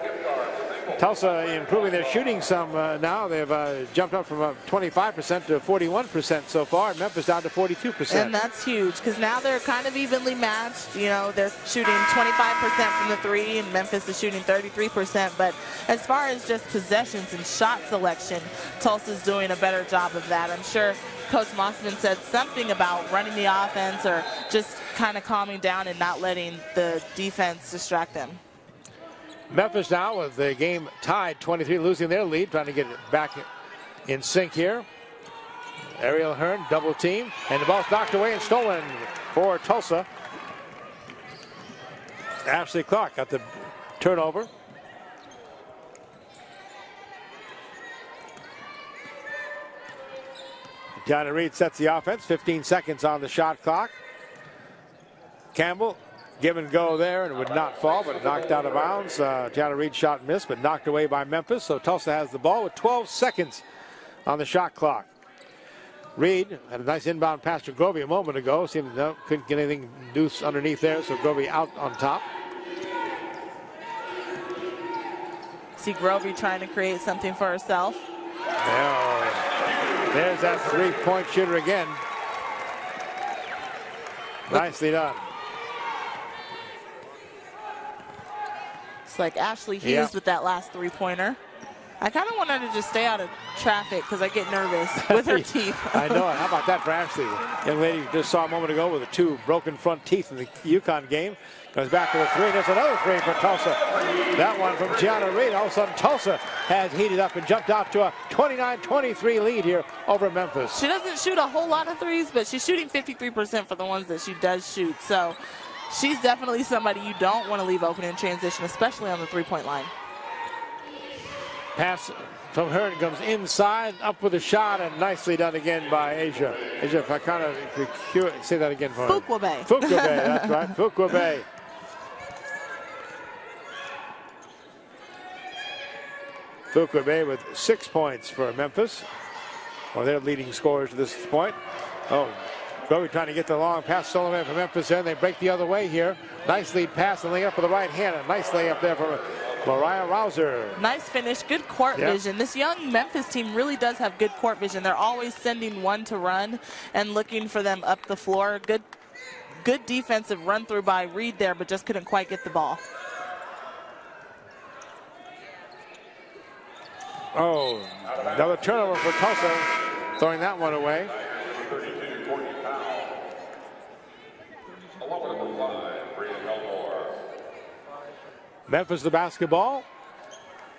Tulsa improving their shooting some uh, now. They've uh, jumped up from 25% uh, to 41% so far, Memphis down to 42%. And that's huge because now they're kind of evenly matched. You know, they're shooting 25% from the three, and Memphis is shooting 33%. But as far as just possessions and shot selection, Tulsa's doing a better job of that. I'm sure Coach Mossman said something about running the offense or just kind of calming down and not letting the defense distract them. Memphis now with the game tied 23, losing their lead, trying to get it back in sync here. Ariel Hearn double team, and the ball's knocked away and stolen for Tulsa. Ashley Clark got the turnover. Johnny Reed sets the offense, 15 seconds on the shot clock. Campbell give and go there and would not fall, but knocked out of bounds. Uh, Johnny Reed shot and missed, but knocked away by Memphis. So Tulsa has the ball with 12 seconds on the shot clock. Reed had a nice inbound pass to Grovey a moment ago. Seemed no, couldn't get anything loose underneath there, so Grovey out on top. See Grovey trying to create something for herself. There, there's that three-point shooter again. Nicely done. It's like Ashley Hughes yeah. with that last three-pointer. I kind of want her to just stay out of traffic because I get nervous with her teeth. I know it. How about that for Ashley? Young lady just saw a moment ago with the two broken front teeth in the UConn game. Goes back to the three. There's another three for Tulsa. That one from Tiana Reed. All of a sudden, Tulsa has heated up and jumped out to a 29-23 lead here over Memphis. She doesn't shoot a whole lot of threes, but she's shooting 53% for the ones that she does shoot. So she's definitely somebody you don't want to leave open in transition, especially on the three-point line. Pass from Hearn comes inside, up with a shot, and nicely done again by Asia. Asia, if I kind of say that again for Fuqua-Bey. Fuqua-Bey, that's right. Fuqua-Bey. Fuqua-Bey with six points for Memphis. Well, they're leading scorers to this point. Oh, Grovey trying to get the long pass. Sullivan from Memphis there. They break the other way here. Nice lead pass and laying up with the right hand. A nice layup there from Mariah Rouser. Nice finish. Good court yep. vision. This young Memphis team really does have good court vision. They're always sending one to run and looking for them up the floor. Good, good defensive run through by Reed there, but just couldn't quite get the ball. Oh, another turnover for Tulsa, throwing that one away. Memphis the basketball.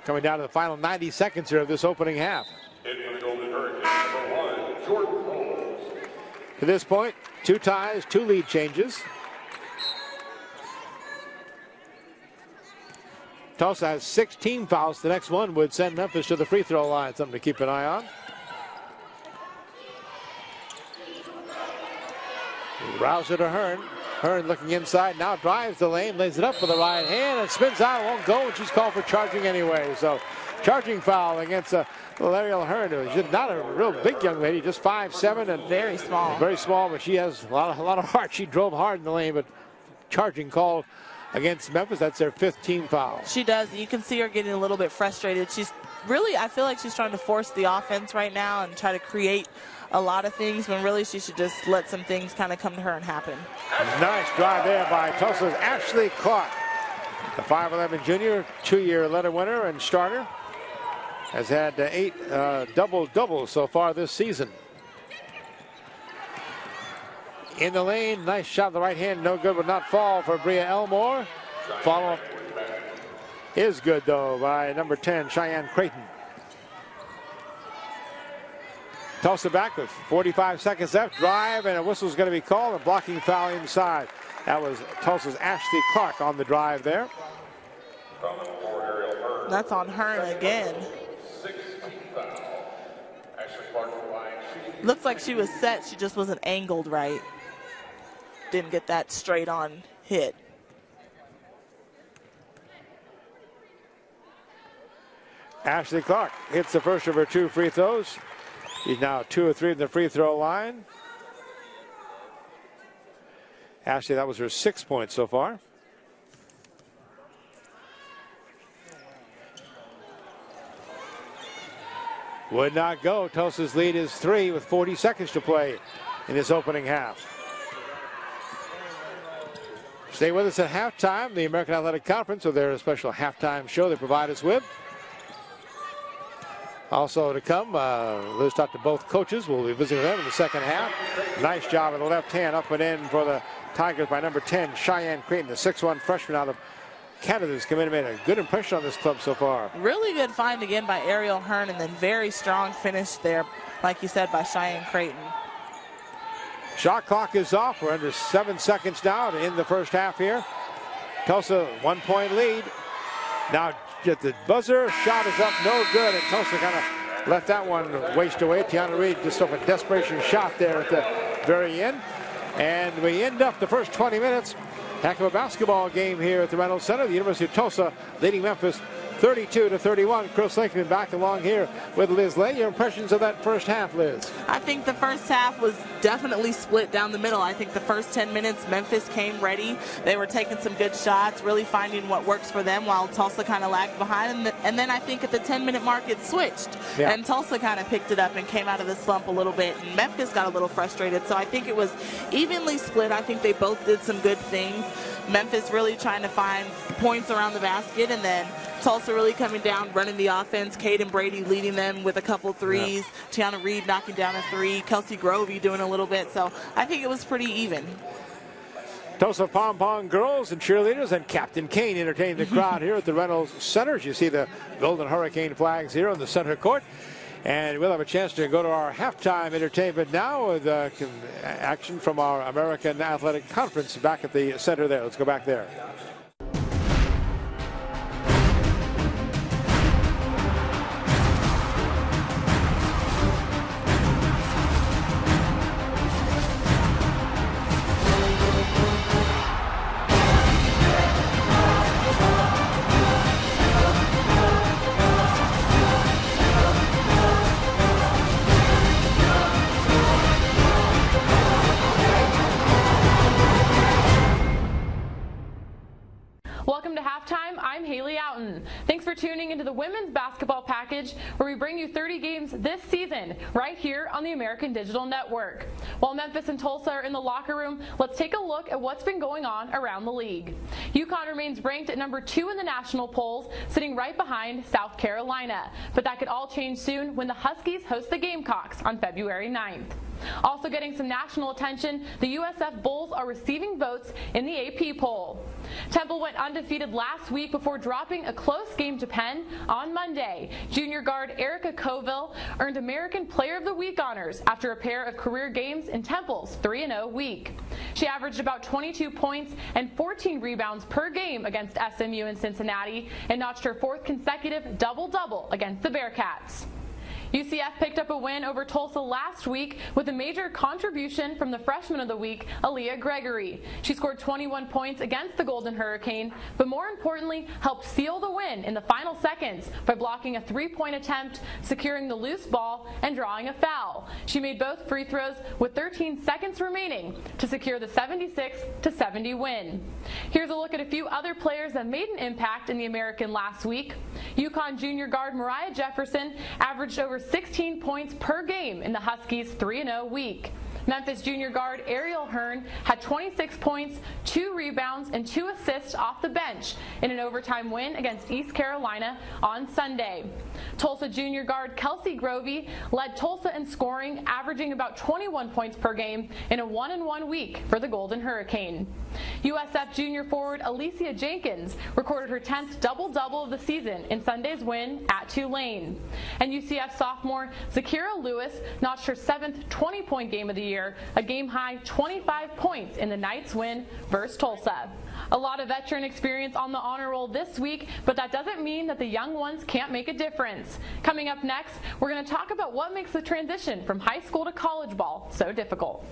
Coming down to the final 90 seconds here of this opening half. To this point, two ties, two lead changes. Tulsa has six team fouls. The next one would send Memphis to the free throw line. Something to keep an eye on. Rouser to Hearn. Hearn looking inside, now drives the lane, lays it up with the right hand, and spins out, won't go, and she's called for charging anyway. So, charging foul against uh, Lariel Hearn, who's not a real big young lady, just five seven and very small. Very small, but she has a lot of, a lot of heart. She drove hard in the lane, but charging call against Memphis. That's their fifth team foul. She does. You can see her getting a little bit frustrated. She's really, I feel like she's trying to force the offense right now and try to create a lot of things when really she should just let some things kind of come to her and happen. Nice drive there by Tulsa's Ashley Clark. The 5'11 junior, two-year letter winner and starter, has had uh, eight uh, double-doubles so far this season. In the lane, nice shot the right hand, no good, would not fall for Bria Elmore. Follow is good though by number 10, Cheyenne Creighton. Tulsa back with 45 seconds left. Drive, and a whistle is going to be called. A blocking foul inside. That was Tulsa's Ashley Clark on the drive there. That's on Hearn again. Looks like she was set. She just wasn't angled right. Didn't get that straight on hit. Ashley Clark hits the first of her two free throws. He's now two or three in the free throw line. Ashley, that was her six points so far. would not go. Tulsa's lead is three with 40 seconds to play in this opening half. Stay with us at halftime. The American Athletic Conference with their special halftime show they provide us with. Also to come, Uh, let's talk to both coaches. We'll be visiting them in the second half. Nice job with the left hand up and in for the Tigers by number 10, Cheyenne Creighton, the 6'1 freshman out of Canada has come in and made a good impression on this club so far. Really good find again by Ariel Hearn and then very strong finish there, like you said, by Cheyenne Creighton. Shot clock is off. We're under seven seconds now in the first half here. Tulsa one point lead. Now get the buzzer. Shot is up, no good. And Tulsa kind of left that one waste away. Tiana Reed just took a desperation shot there at the very end. And we end up the first 20 minutes. Heck of a basketball game here at the Reynolds Center. The University of Tulsa leading Memphis 32 to 31. Chris Lincoln back along here with Liz Lay. Your impressions of that first half, Liz? I think the first half was definitely split down the middle. I think the first 10 minutes, Memphis came ready. They were taking some good shots, really finding what works for them while Tulsa kind of lagged behind. And, then I think at the 10 minute mark, it switched. Yeah. And Tulsa kind of picked it up and came out of the slump a little bit. And Memphis got a little frustrated. So I think it was evenly split. I think they both did some good things. Memphis really trying to find points around the basket and then Tulsa really coming down, running the offense. Caden Brady leading them with a couple threes. Yeah. Tiana Reed knocking down a three. Kelsey Grovey doing a little bit. So I think it was pretty even. Tulsa Pom Pom girls and cheerleaders and Captain Cane entertaining the crowd here at the Reynolds Center. You see the Golden Hurricane flags here on the center court. And we'll have a chance to go to our halftime entertainment now with uh, action from our American Athletic Conference back at the center there. Let's go back there. Into the women's basketball package where we bring you 30 games this season right here on the American Digital Network. While Memphis and Tulsa are in the locker room, let's take a look at what's been going on around the league. UConn remains ranked at number two in the national polls, sitting right behind South Carolina. But that could all change soon when the Huskies host the Gamecocks on February 9th. Also getting some national attention, the USF Bulls are receiving votes in the AP poll. Temple went undefeated last week before dropping a close game to Penn on Monday. Junior guard Erica Covile earned American Player of the Week honors after a pair of career games in Temple's 3-0 week. She averaged about 22 points and 14 rebounds per game against SMU in Cincinnati and notched her fourth consecutive double-double against the Bearcats. UCF picked up a win over Tulsa last week with a major contribution from the freshman of the week, Aaliyah Gregory. She scored 21 points against the Golden Hurricane, but more importantly, helped seal the win in the final seconds by blocking a three-point attempt, securing the loose ball, and drawing a foul. She made both free throws with 13 seconds remaining to secure the 76 70 win. Here's a look at a few other players that made an impact in the American last week. UConn junior guard Moriah Jefferson averaged over 16 points per game in the Huskies' 3-0 week. Memphis junior guard Ariel Hearn had 26 points, two rebounds, and two assists off the bench in an overtime win against East Carolina on Sunday. Tulsa junior guard Kelsey Grovey led Tulsa in scoring, averaging about 21 points per game in a one-and-one week for the Golden Hurricane. USF junior forward Alisia Jenkins recorded her 10th double-double of the season in Sunday's win at Tulane. And UCF sophomore Zakira Lewis notched her seventh 20-point game of the year, a game-high 25 points in the Knights' win versus Tulsa. A lot of veteran experience on the honor roll this week, but that doesn't mean that the young ones can't make a difference. Coming up next, we're going to talk about what makes the transition from high school to college ball so difficult.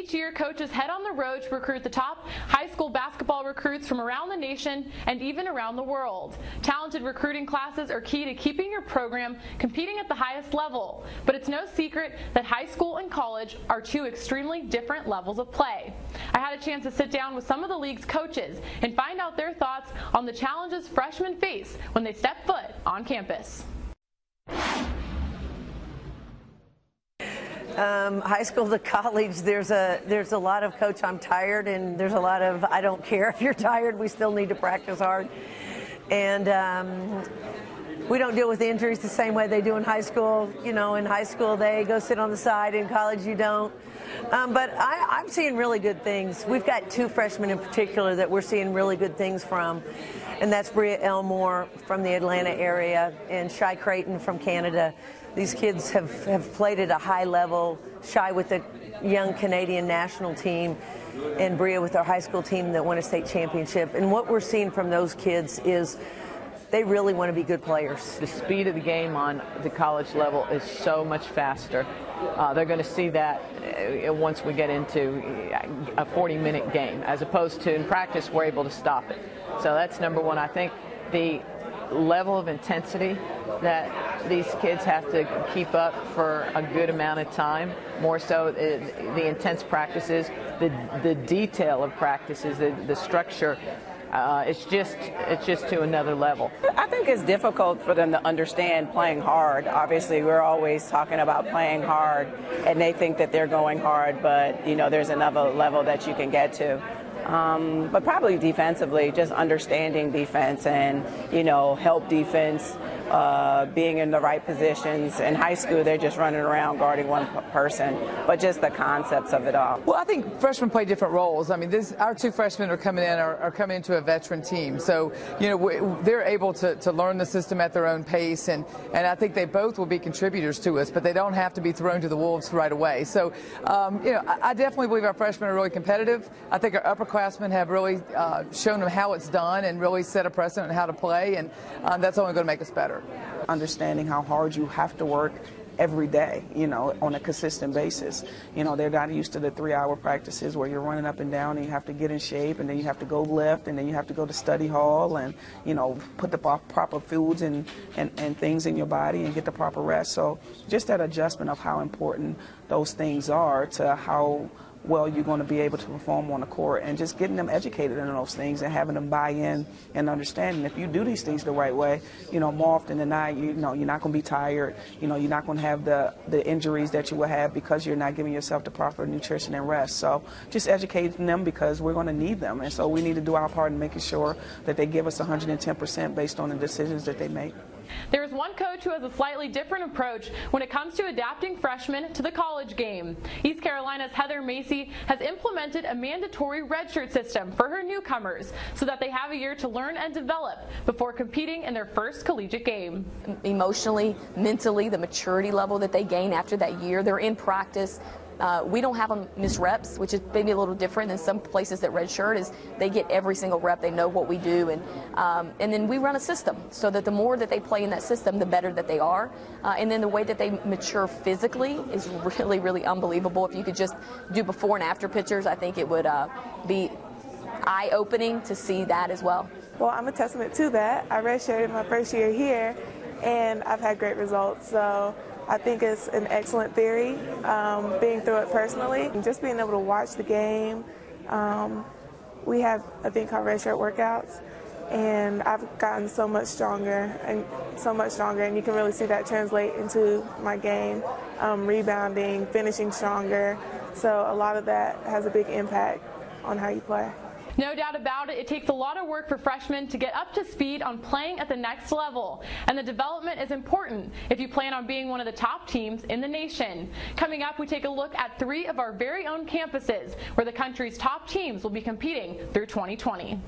Each year, coaches head on the road to recruit the top high school basketball recruits from around the nation and even around the world. Talented recruiting classes are key to keeping your program competing at the highest level, but it's no secret that high school and college are two extremely different levels of play. I had a chance to sit down with some of the league's coaches and find out their thoughts on the challenges freshmen face when they step foot on campus. Um, high school to college, there's a there's a lot of coach. I'm tired, and there's a lot of I don't care if you're tired. We still need to practice hard, and um, we don't deal with injuries the same way they do in high school. You know, in high school they go sit on the side. In college, you don't. Um, but I, am seeing really good things. We've got two freshmen in particular that we're seeing really good things from, and that's Bria Elmore from the Atlanta area and Shy Creighton from Canada. These kids have, have played at a high level. Shy with the young Canadian national team, and Bria with our high school team that won a state championship. And what we're seeing from those kids is they really want to be good players. The speed of the game on the college level is so much faster. Uh, they're going to see that uh, once we get into a 40 minute game, as opposed to in practice, we're able to stop it. So that's number one. I think the level of intensity that these kids have to keep up for a good amount of time, more so the, the intense practices, the, the detail of practices, the, the structure uh, it's just it's just to another level. I think it's difficult for them to understand playing hard. Obviously, we're always talking about playing hard, and they think that they're going hard, but you know, there's another level that you can get to. Um, but probably defensively, just understanding defense and you know help defense, uh, being in the right positions. In high school, they're just running around guarding one person, but just the concepts of it all. Well, I think freshmen play different roles. I mean, this our two freshmen are coming in are, are coming into a veteran team, so you know they're able to, to learn the system at their own pace, and and I think they both will be contributors to us, but they don't have to be thrown to the wolves right away. So um, you know, I, I, definitely believe our freshmen are really competitive. I think our upperclassmen have really uh, shown them how it's done and really set a precedent on how to play, and um, that's only going to make us better. Understanding how hard you have to work every day, you know, on a consistent basis. You know, they're not used to the three hour practices where you're running up and down and you have to get in shape and then you have to go lift and then you have to go to study hall and, you know, put the proper foods and, and, and things in your body and get the proper rest. So just that adjustment of how important those things are to how well you're going to be able to perform on the court and just getting them educated in those things and having them buy in and understanding if you do these things the right way you know more often than not you, know you're not going to be tired you know you're not going to have the the injuries that you will have because you're not giving yourself the proper nutrition and rest. So just educating them because we're going to need them and so we need to do our part in making sure that they give us 110% based on the decisions that they make there is one coach who has a slightly different approach when it comes to adapting freshmen to the college game. East Carolina's Heather Macy has implemented a mandatory redshirt system for her newcomers so that they have a year to learn and develop before competing in their first collegiate game. Emotionally, mentally, the maturity level that they gain after that year, they're in practice, uh, we don't have them miss reps, which is maybe a little different than some places that redshirt is they get every single rep. They know what we do, and um, and then we run a system so that the more that they play in that system, the better that they are. Uh, and then the way that they mature physically is really, really unbelievable. If you could just do before and after pictures, I think it would uh, be eye-opening to see that as well. Well, I'm a testament to that. I redshirted my first year here, and I've had great results. So I think it's an excellent theory, um, being through it personally. And just being able to watch the game. Um, we have a thing called redshirt workouts, and I've gotten so much stronger and so much stronger, and you can really see that translate into my game, um, rebounding, finishing stronger. So a lot of that has a big impact on how you play. No doubt about it, it takes a lot of work for freshmen to get up to speed on playing at the next level, and the development is important if you plan on being one of the top teams in the nation. Coming up, we take a look at three of our very own campuses where the country's top teams will be competing through 2020.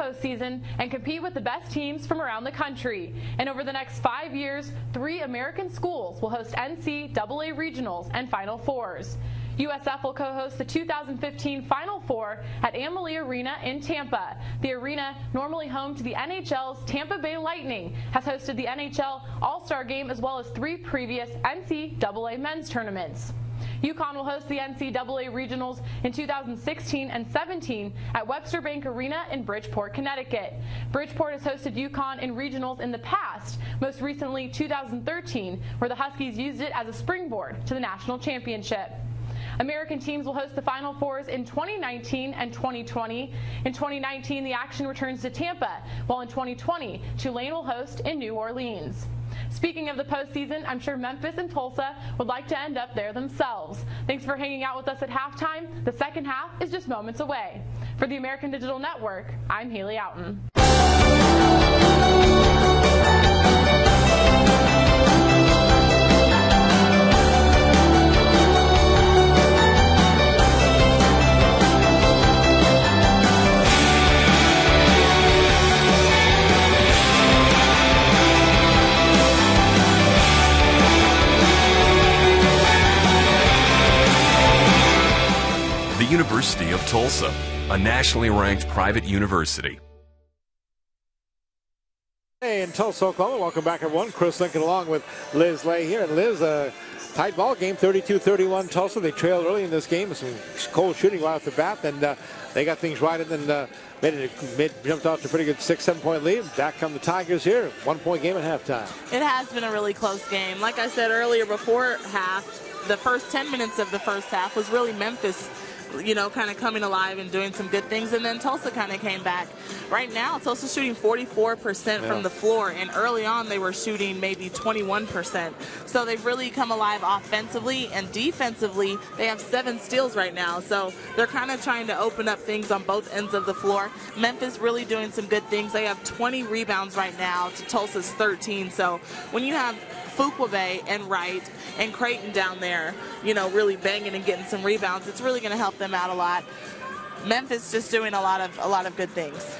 Postseason and compete with the best teams from around the country. And over the next five years, three American schools will host NCAA regionals and Final Fours. USF will co-host the 2015 Final Four at Amalie Arena in Tampa. The arena, normally home to the NHL's Tampa Bay Lightning, has hosted the NHL All-Star Game as well as three previous NCAA men's tournaments. UConn will host the NCAA regionals in 2016 and 17 at Webster Bank Arena in Bridgeport, Connecticut. Bridgeport has hosted UConn in regionals in the past, most recently 2013, where the Huskies used it as a springboard to the national championship. American teams will host the Final Fours in 2019 and 2020. In 2019, the action returns to Tampa, while in 2020, Tulane will host in New Orleans. Speaking of the postseason, I'm sure Memphis and Tulsa would like to end up there themselves. Thanks for hanging out with us at halftime. The second half is just moments away. For the American Digital Network, I'm Haley Outen. University of Tulsa, a nationally ranked private university. Hey, in Tulsa, Oklahoma. Welcome back, everyone. Chris Lincoln along with Liz Lay here. And Liz, a tight ball game, 32-31 Tulsa. They trailed early in this game with some cold shooting right off the bat. And uh, they got things right and then uh, made it, made, jumped out to a pretty good six, seven point lead. Back come the Tigers here. One point game at halftime. It has been a really close game. Like I said earlier before half, the first 10 minutes of the first half was really Memphis you know, kind of coming alive and doing some good things. And then Tulsa kind of came back. Right now, Tulsa's shooting 44% yeah. from the floor, and early on they were shooting maybe 21%. So they've really come alive offensively and defensively. They have seven steals right now, so they're kind of trying to open up things on both ends of the floor. Memphis really doing some good things. They have 20 rebounds right now to Tulsa's 13. So when you have Fuqua-Bey and Wright and Creighton down there, you know, really banging and getting some rebounds. It's really going to help them out a lot. Memphis just doing a lot of a lot of good things.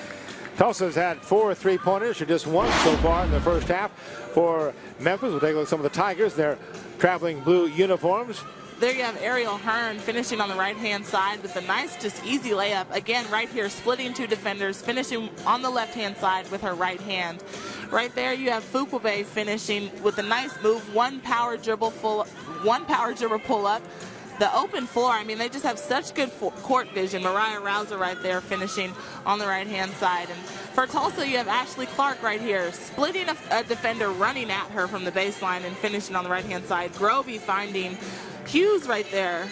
Tulsa's had four three-pointers, or just one so far in the first half for Memphis. We'll take a look at some of the Tigers. They're traveling blue uniforms. There you have Ariel Hearn finishing on the right-hand side with a nice, just easy layup. Again, right here, splitting two defenders, finishing on the left-hand side with her right hand. Right there, you have Fuqua-Bey finishing with a nice move, one power dribble full, one power dribble pull up. The open floor, I mean, they just have such good court vision. Mariah Rouser right there finishing on the right-hand side. And for Tulsa, you have Ashley Clark right here, splitting a, a defender, running at her from the baseline and finishing on the right-hand side. Grovey finding Hughes right there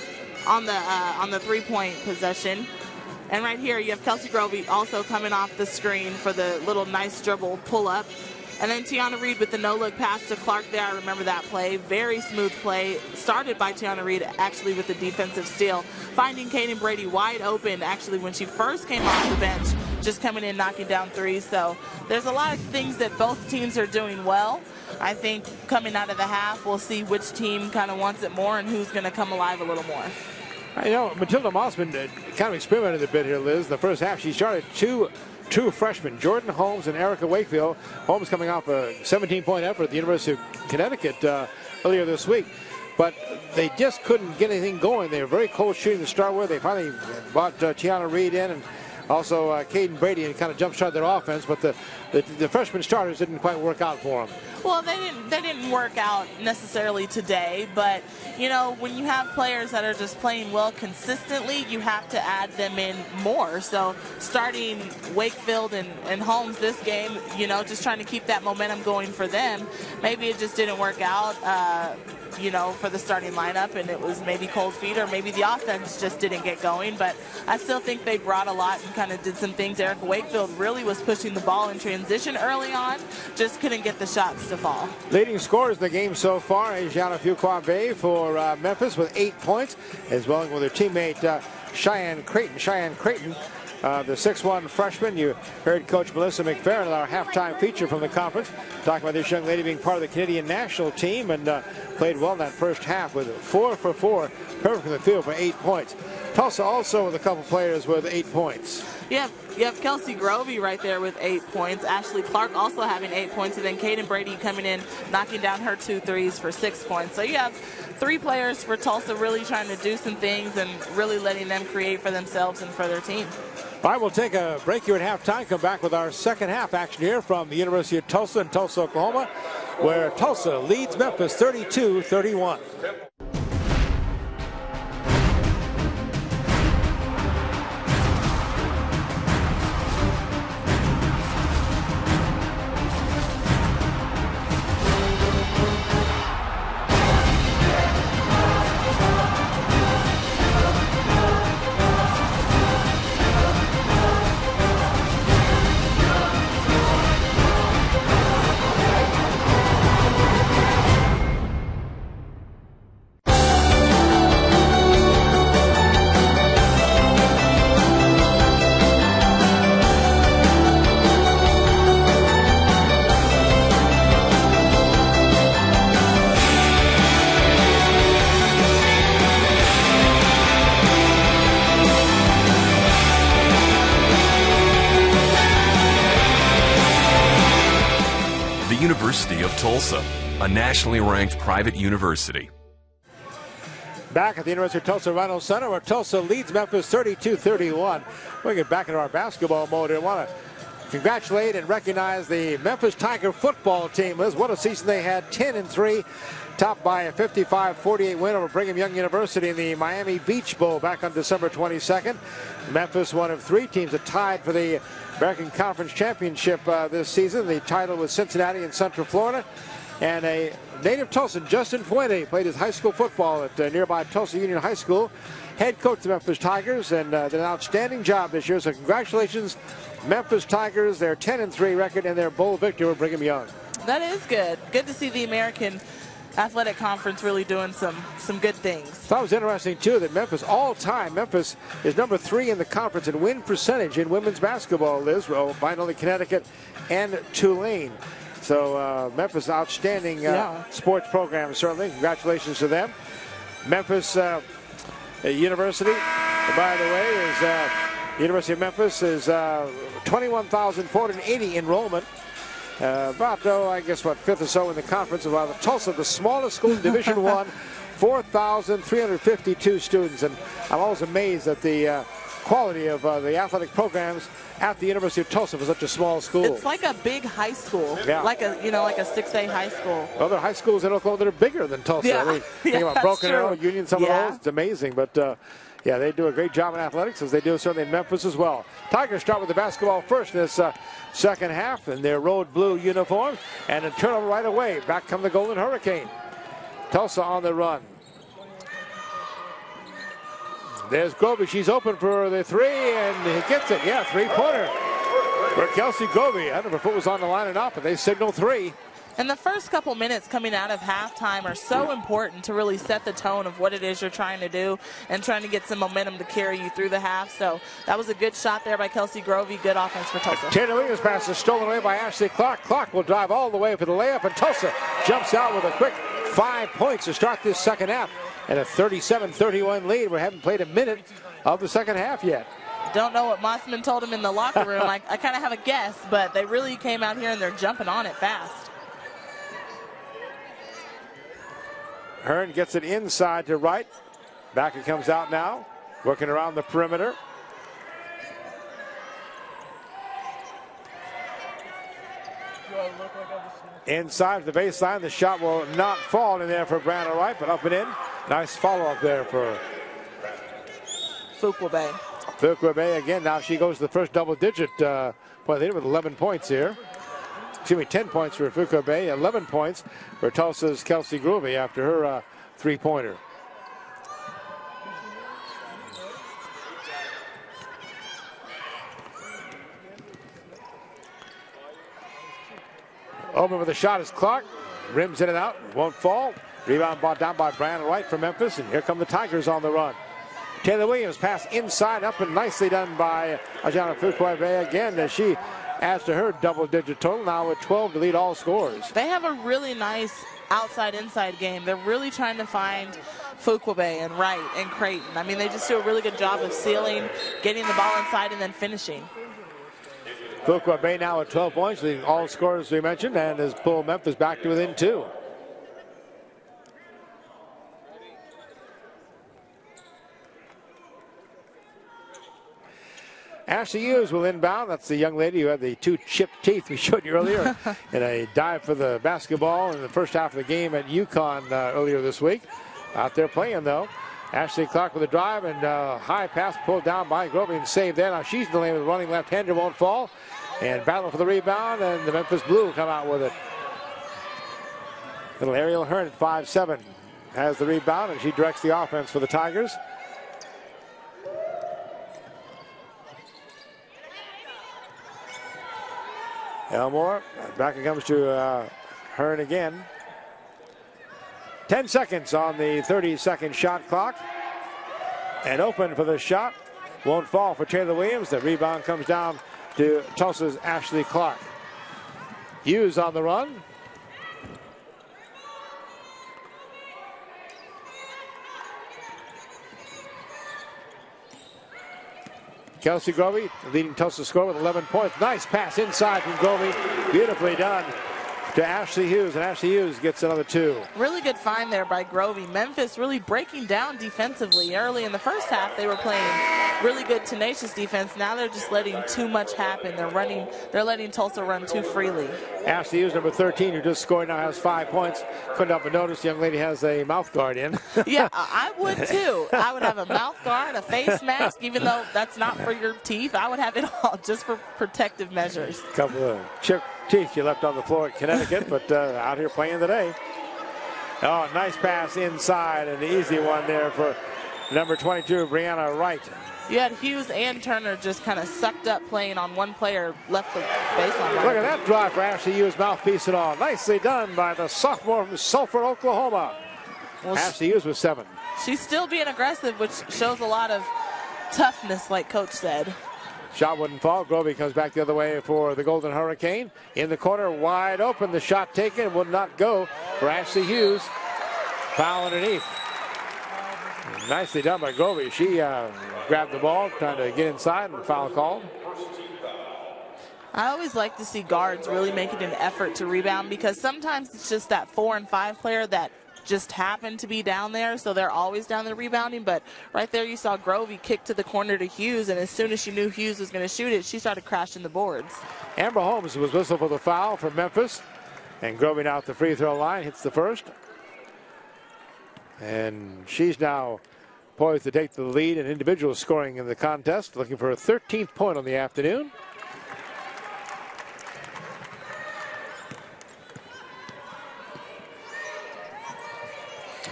on the uh, on the three-point possession. And right here, you have Kelsey Grovey also coming off the screen for the little nice dribble pull-up. And then Tiana Reed with the no-look pass to Clark there. I remember that play. Very smooth play. Started by Tiana Reed actually with the defensive steal. Finding Kaden Brady wide open actually when she first came off the bench. Just coming in, knocking down threes. So there's a lot of things that both teams are doing well. I think coming out of the half, we'll see which team kind of wants it more and who's going to come alive a little more. You know, Matilda Mossman kind of experimented a bit here, Liz. The first half, she started two two freshmen, Jordan Holmes and Erica Wakefield. Holmes coming off a 17-point effort at the University of Connecticut uh, earlier this week. But they just couldn't get anything going. They were very cold shooting to start with. They finally brought uh, Tiana Reed in and also uh, Caden Brady and kind of jump-started their offense, but the, the, the freshman starters didn't quite work out for them. Well, they didn't they didn't work out necessarily today, but you know when you have players that are just playing well consistently, you have to add them in more. So starting Wakefield and, and Holmes this game, you know, just trying to keep that momentum going for them. Maybe it just didn't work out. Uh, you know, for the starting lineup, and it was maybe cold feet or maybe the offense just didn't get going. But I still think they brought a lot and kind of did some things. Eric Wakefield really was pushing the ball in transition early on, just couldn't get the shots to fall. Leading scorers the game so far, is Asianna Fuqua-Bey for uh, Memphis with eight points, as well as with her teammate uh, Cheyenne Creighton. Cheyenne Creighton uh, the 6'1 freshman. You heard Coach Melissa McFerrin, our halftime feature from the conference, talking about this young lady being part of the Canadian national team and uh, played well in that first half with four for four, perfect in the field for eight points. Tulsa also with a couple players with eight points. Have, you have Kelsey Grovey right there with eight points. Ashley Clark also having eight points. And then Kaden Brady coming in, knocking down her two threes for six points. So you have three players for Tulsa really trying to do some things and really letting them create for themselves and for their team. All right, we'll take a break here at halftime. Come back with our second half action here from the University of Tulsa in Tulsa, Oklahoma, where Tulsa leads Memphis 32 31. Nationally ranked private university. Back at the University of Tulsa Reynolds Center, where Tulsa leads Memphis 32-31. We get back into our basketball mode. I want to congratulate and recognize the Memphis Tiger football team. Liz, what a season they had, 10 and 3, topped by a 55-48 win over Brigham Young University in the Miami Beach Bowl back on December 22nd. Memphis, one of three teams that tied for the American Conference Championship uh, this season. The title was Cincinnati in Central Florida. And a native Tulsa, Justin Fuente, played his high school football at uh, nearby Tulsa Union High School. Head coach of the Memphis Tigers and uh, did an outstanding job this year. So congratulations, Memphis Tigers, their 10 and 3 record and their bowl victory over Brigham Young. That is good. Good to see the American Athletic Conference really doing some some good things. That was interesting too that Memphis all time Memphis is number three in the conference in win percentage in women's basketball. Liz, well, finally Connecticut and Tulane. So uh, Memphis outstanding uh, Yeah. sports program certainly. Congratulations to them. Memphis uh, University, by the way, is uh, University of Memphis is uh, 21,480 enrollment. Uh, about, oh, I guess, what, fifth or so in the conference. While Tulsa, the smallest school in Division One, 4,352 students. And I'm always amazed at the uh, quality of uh, the athletic programs at the University of Tulsa for such a small school. It's like a big high school. Yeah. Like a you know like a 6A high school. Well, there are high schools in Oklahoma that are bigger than Tulsa. Yeah. I mean, think Yeah, about Broken Arrow. Union, some Yeah. of those. It's amazing. But uh, yeah, they do a great job in athletics, as they do certainly in Memphis as well. Tigers start with the basketball first in this uh, second half in their road blue uniforms. And a turnover right away. Back come the Golden Hurricane. Tulsa on the run. There's Grovey. She's open for the three, and he gets it. Yeah, three-pointer for Kelsey Grovey. I don't know if her foot was on the line or not, but they signal three. And the first couple minutes coming out of halftime are so important to really set the tone of what it is you're trying to do and trying to get some momentum to carry you through the half. So that was a good shot there by Kelsey Grovey. Good offense for Tulsa. Taylor Williams pass is stolen away by Ashley Clark. Clark will drive all the way for the layup, and Tulsa jumps out with a quick five points to start this second half. And a 37-31 lead. We haven't played a minute of the second half yet. Don't know what Mosman told him in the locker room. I, I kind of have a guess, but they really came out here and they're jumping on it fast. Hearn gets it inside to Wright. Back it comes out now, working around the perimeter. Inside the baseline, the shot will not fall in there for Brianna Wright, but up and in. Nice follow up there for Fuqua-Bey. Fuqua Bay again. Now she goes to the first double digit uh, point leader with 11 points here. Excuse me, 10 points for Fuqua-Bey, 11 points for Tulsa's Kelsey Grovey after her uh, three pointer. Open with a shot is Clark. Rims in and out. Won't fall. Rebound brought down by Brandon White from Memphis. And here come the Tigers on the run. Taylor Williams pass inside up and nicely done by Asianna Fuqua-Bey again as she adds to her double digit total now with 12 to lead all scores. They have a really nice outside inside game. They're really trying to find Fuqua-Bey and Wright and Creighton. I mean, they just do a really good job of sealing, getting the ball inside, and then finishing. Fuqua-Bey now at 12 points, leading all scorers we mentioned, and has pulled Memphis back to within two. Ashley Hughes will inbound. That's the young lady who had the two chipped teeth we showed you earlier in a dive for the basketball in the first half of the game at UConn uh, earlier this week. Out there playing, though. Ashley Clark with a drive and uh, high pass pulled down by Grovey and saved there. Now she's in the lane with running left-hander, won't fall. And battle for the rebound, and the Memphis Blue come out with it. Little Ariel Hearn at 5'7 has the rebound, and she directs the offense for the Tigers. Elmore, back it comes to uh, Hearn again. 10 seconds on the 30 second shot clock. And open for the shot. Won't fall for Taylor Williams. The rebound comes down to Tulsa's Ashley Clark. Hughes on the run. Kelsey Grovey leading Tulsa score with 11 points. Nice pass inside from Grovey. Beautifully done to Ashley Hughes, and Ashley Hughes gets another two. Really good find there by Grovey. Memphis really breaking down defensively. Early in the first half, they were playing really good, tenacious defense. Now they're just letting too much happen. They're running, they're letting Tulsa run too freely. Ashley Hughes, number 13, who just scored now, has five points. Couldn't help but notice the young lady has a mouth guard in. yeah, I would too. I would have a mouth guard, a face mask, even though that's not for your teeth. I would have it all just for protective measures. Couple of chip teeth you left on the floor at Connecticut, but uh, out here playing today. Oh, nice pass inside, and an easy one there for number 22, Brianna Wright. You had Hughes and Turner just kind of sucked up playing on one player left the baseline. Look at that drive for Ashley Hughes, mouthpiece and all. Nicely done by the sophomore from Sulphur, Oklahoma. Well, Ashley Hughes with seven. She's still being aggressive, which shows a lot of toughness, like Coach said. Shot wouldn't fall. Grovey comes back the other way for the Golden Hurricane. In the corner, wide open. The shot taken would not go for Ashley Hughes. Foul underneath. Nicely done by Grovey. She uh, grabbed the ball, trying to get inside, and foul called. I always like to see guards really making an effort to rebound because sometimes it's just that four and five player that just happened to be down there, so they're always down there rebounding. But right there, you saw Grovey kick to the corner to Hughes, and as soon as she knew Hughes was going to shoot it, she started crashing the boards. Amber Holmes was whistled for the foul for Memphis, and Grovey now at the free throw line hits the first. And she's now poised to take the lead in individual scoring in the contest, looking for a 13th point on the afternoon.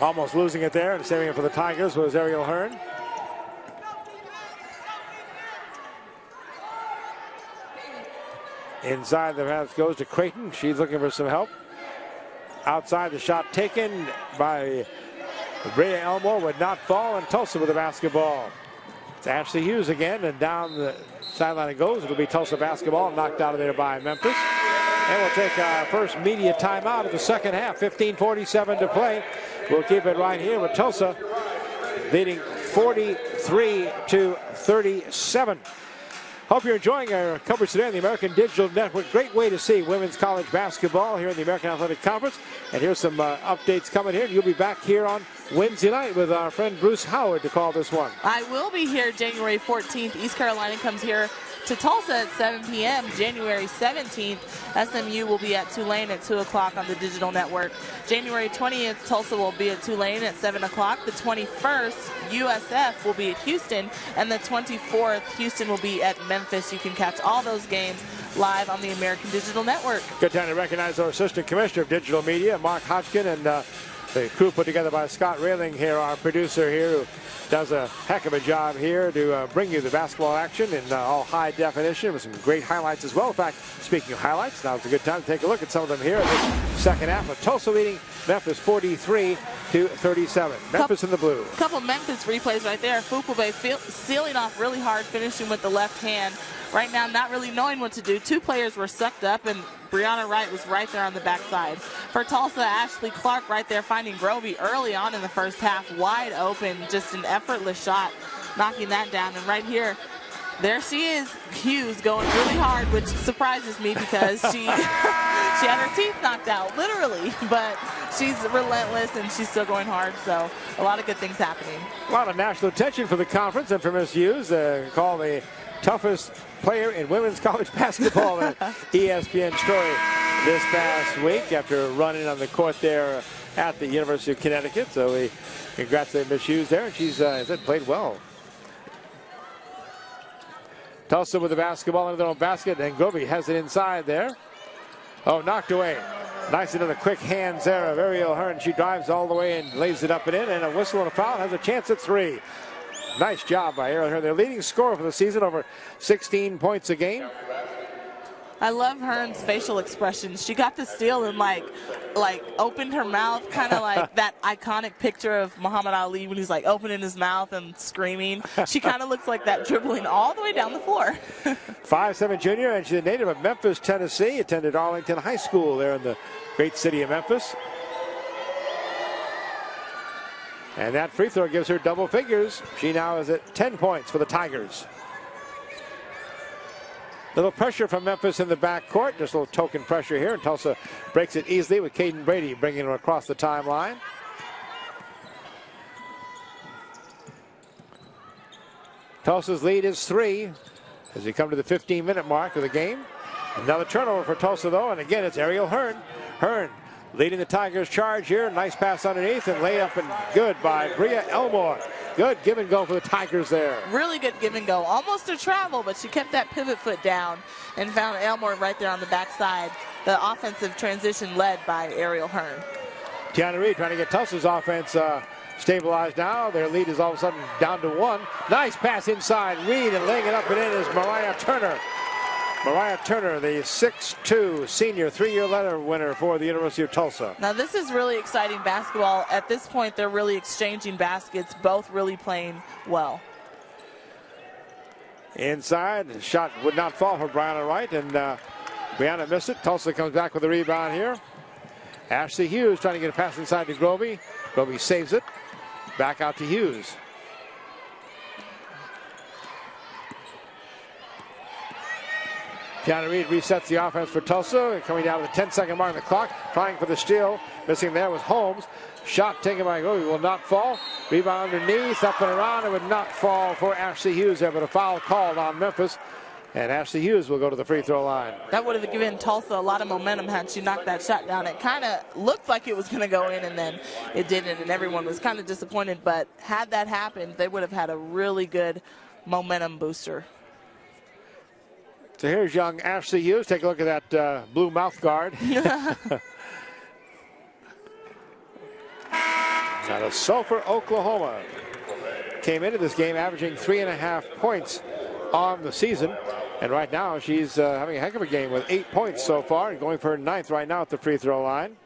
Almost losing it there and saving it for the Tigers was Ariel Hearn. Inside the pass goes to Creighton. She's looking for some help. Outside the shot taken by Brea Elmore would not fall and Tulsa with the basketball. It's Ashley Hughes again and down the sideline it goes. It'll be Tulsa basketball knocked out of there by Memphis. And we'll take our first media timeout of the second half. 15.47 to play. We'll keep it right here with Tulsa leading 43 to 37. Hope you're enjoying our coverage today on the American Digital Network. Great way to see women's college basketball here in the American Athletic Conference. And here's some uh, updates coming here. You'll be back here on Wednesday night with our friend Bruce Howard to call this one. I will be here January 14th. East Carolina comes here to Tulsa at 7 p.m. January 17th. SMU will be at Tulane at 2 o'clock on the digital network. January 20th, Tulsa will be at Tulane at 7 o'clock. The 21st, USF will be at Houston. And the 24th, Houston will be at Memphis. You can catch all those games live on the American Digital Network. Good time to recognize our Assistant Commissioner of Digital Media, Mark Hodgkin, and uh, the crew put together by Scott Railing here, our producer here, who does a heck of a job here to uh, bring you the basketball action in uh, all high definition with some great highlights as well. In fact, speaking of highlights, now's a good time to take a look at some of them here in this second half of Tulsa leading Memphis 43 to 37. Memphis in the blue. A couple Memphis replays right there. Fuqua-Bey sealing off really hard, finishing with the left hand. Right now, not really knowing what to do. Two players were sucked up, and Brianna Wright was right there on the backside. For Tulsa, Ashley Clark right there finding Grovey early on in the first half, wide open, just an effortless shot, knocking that down. And right here, there she is, Hughes going really hard, which surprises me because she she had her teeth knocked out, literally. But she's relentless and she's still going hard. So a lot of good things happening. A lot of national attention for the conference and for Miss Hughes, uh, called the toughest player in women's college basketball in ESPN story this past week after running on the court there at the University of Connecticut. So we congratulate Miss Hughes there. And she's uh, played well. Tulsa with the basketball into their own basket, and Grovey has it inside there. Oh, knocked away. Nice another quick hands there of Ariel Hearn. She drives all the way and lays it up and in, and a whistle and a foul has a chance at three. Nice job by Ariel Hearn. Their leading scorer for the season, over 16 points a game. I love Hearn's facial expressions. She got the steal and like, like opened her mouth, kind of like that iconic picture of Muhammad Ali when he's like opening his mouth and screaming. She kind of looks like that, dribbling all the way down the floor. Five-seven junior, and she's a native of Memphis, Tennessee. Attended Arlington High School there in the great city of Memphis. And that free throw gives her double figures. She now is at 10 points for the Tigers. A little pressure from Memphis in the back court. Just a little token pressure here. And Tulsa breaks it easily with Caden Brady bringing him across the timeline. Tulsa's lead is three as we come to the 15-minute mark of the game. Another turnover for Tulsa, though, and again, it's Ariel Hearn. Hearn leading the Tigers charge here. Nice pass underneath and laid up and good by Bria Elmore. Good give and go for the Tigers there. Really good give and go. Almost a travel, but she kept that pivot foot down and found Elmore right there on the backside. The offensive transition led by Ariel Hearn. Tiana Reed trying to get Tulsa's offense uh, stabilized now. Their lead is all of a sudden down to one. Nice pass inside. Reed and laying it up and in is Mariah Turner. Mariah Turner, the 6'2 senior three-year letter winner for the University of Tulsa. Now this is really exciting basketball. At this point, they're really exchanging baskets, both really playing well. Inside, the shot would not fall for Brianna Wright, and uh, Brianna missed it. Tulsa comes back with a rebound here. Ashley Hughes trying to get a pass inside to Grovey. Grovey saves it. Back out to Hughes. Tiana Reed resets the offense for Tulsa. Coming down to the 10 second mark on the clock. Trying for the steal. Missing there was Holmes. Shot taken by Grovey will not fall. Rebound underneath, up and around. It would not fall for Ashley Hughes there, but a foul called on Memphis. And Ashley Hughes will go to the free throw line. That would have given Tulsa a lot of momentum had she knocked that shot down. It kind of looked like it was going to go in, and then it didn't, and everyone was kind of disappointed. But had that happened, they would have had a really good momentum booster. So here's young Ashley Hughes. Take a look at that uh, blue mouth guard. Out of Sulphur, Oklahoma. Came into this game averaging three and a half points on the season. And right now she's uh, having a heck of a game with eight points so far and going for her ninth right now at the free throw line.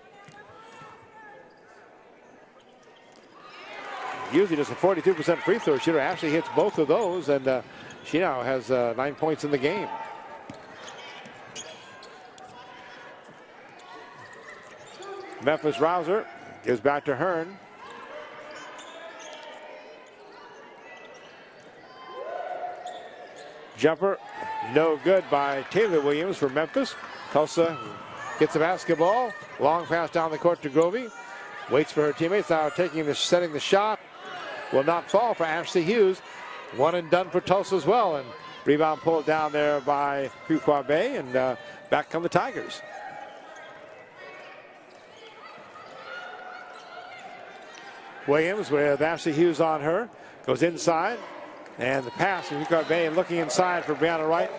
Usually just a 42% free throw shooter. Ashley hits both of those and uh, she now has uh, nine points in the game. Memphis Rouser gives back to Hearn. Jumper, no good by Taylor Williams for Memphis. Tulsa gets the basketball. Long pass down the court to Grovey. Waits for her teammates. Now taking the setting the shot. Will not fall for Ashley Hughes. One and done for Tulsa as well. And rebound pulled down there by Bey. And uh, back come the Tigers. Williams with Ashley Hughes on her. Goes inside. And the pass Hugh Bay looking inside for Brianna Wright.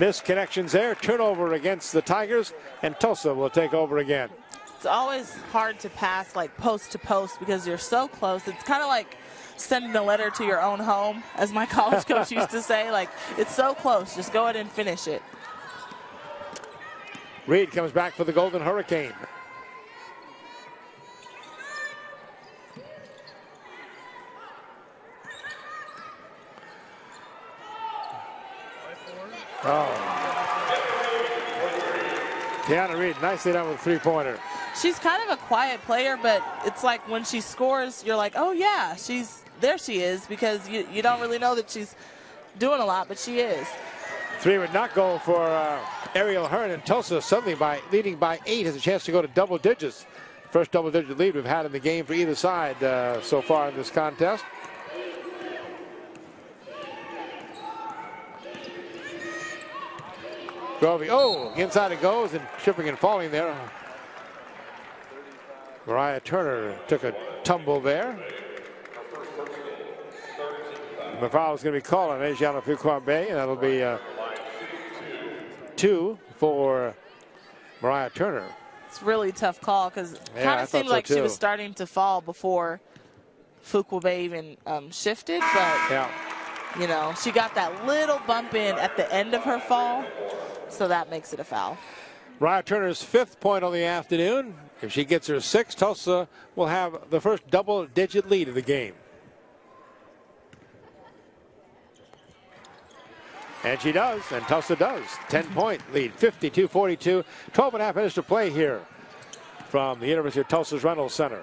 Missed connections there. Turnover against the Tigers. And Tulsa will take over again. It's always hard to pass like post to post because you're so close. It's kind of like sending a letter to your own home, as my college coach used to say. Like, it's so close. Just go ahead and finish it. Reed comes back for the Golden Hurricane. Oh. Tiana Reed, nicely done with a three-pointer. She's kind of a quiet player, but it's like when she scores, you're like, oh yeah, she's there. She is because you you don't really know that she's doing a lot, but she is. Three would not go for uh, Ariel Hearn, and Tulsa suddenly by leading by eight has a chance to go to double digits. First double-digit lead we've had in the game for either side uh, so far in this contest. Grovey, oh, inside it goes and tripping and falling there. Mariah Turner took a tumble there. The foul is going to be called on Asianna Fuqua-Bey, and that'll be uh, two for Mariah Turner. It's really tough call because it Yeah, kind of seemed so, like she was starting to fall before Fuqua-Bey even um, shifted, but Yeah. you know she got that little bump in at the end of her fall, so that makes it a foul. Mariah Turner's fifth point on the afternoon. If she gets her sixth, Tulsa will have the first double-digit lead of the game. And she does, and Tulsa does. 10-point lead, 52-42. 12 and a half minutes to play here from the University of Tulsa's Reynolds Center.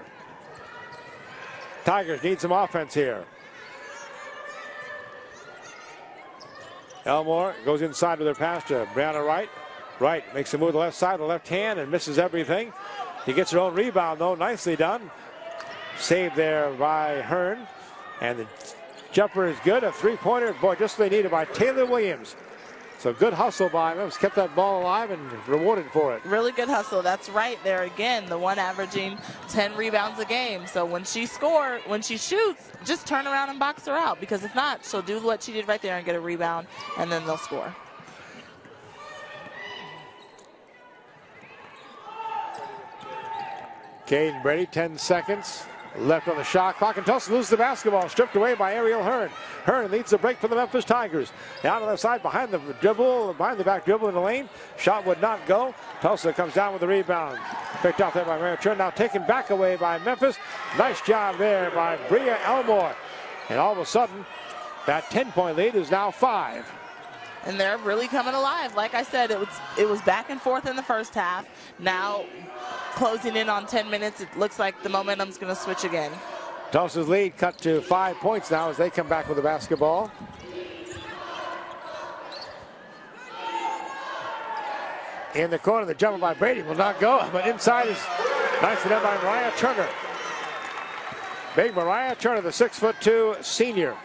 Tigers need some offense here. Elmore goes inside with her pass to Brianna Wright. Wright makes a move to the left side, the left hand, and misses everything. He gets her own rebound, though. Nicely done. Saved there by Hearn. And the jumper is good. A three pointer. Boy, just they needed by Taylor Williams. So good hustle by him. He's kept that ball alive and rewarded for it. Really good hustle. That's right there again. The one averaging 10 rebounds a game. So when she scores, when she shoots, just turn around and box her out because if not, she'll do what she did right there and get a rebound, and then they'll score. Caden Brady, 10 seconds left on the shot clock, and Tulsa loses the basketball, stripped away by Ariel Hearn. Hearn leads the break for the Memphis Tigers. Down to the side, behind the dribble, behind the back dribble in the lane. Shot would not go. Tulsa comes down with the rebound. Picked off there by Turn, now taken back away by Memphis. Nice job there by Bria Elmore. And all of a sudden, that 10-point lead is now five. And they're really coming alive. Like I said, it was it was back and forth in the first half. Now closing in on 10 minutes, it looks like the momentum's going to switch again. Tulsa's lead cut to five points now as they come back with the basketball. In the corner, the jumper by Brady will not go, but inside is nicely done by Mariah Turner. Big Mariah Turner, the six foot two senior.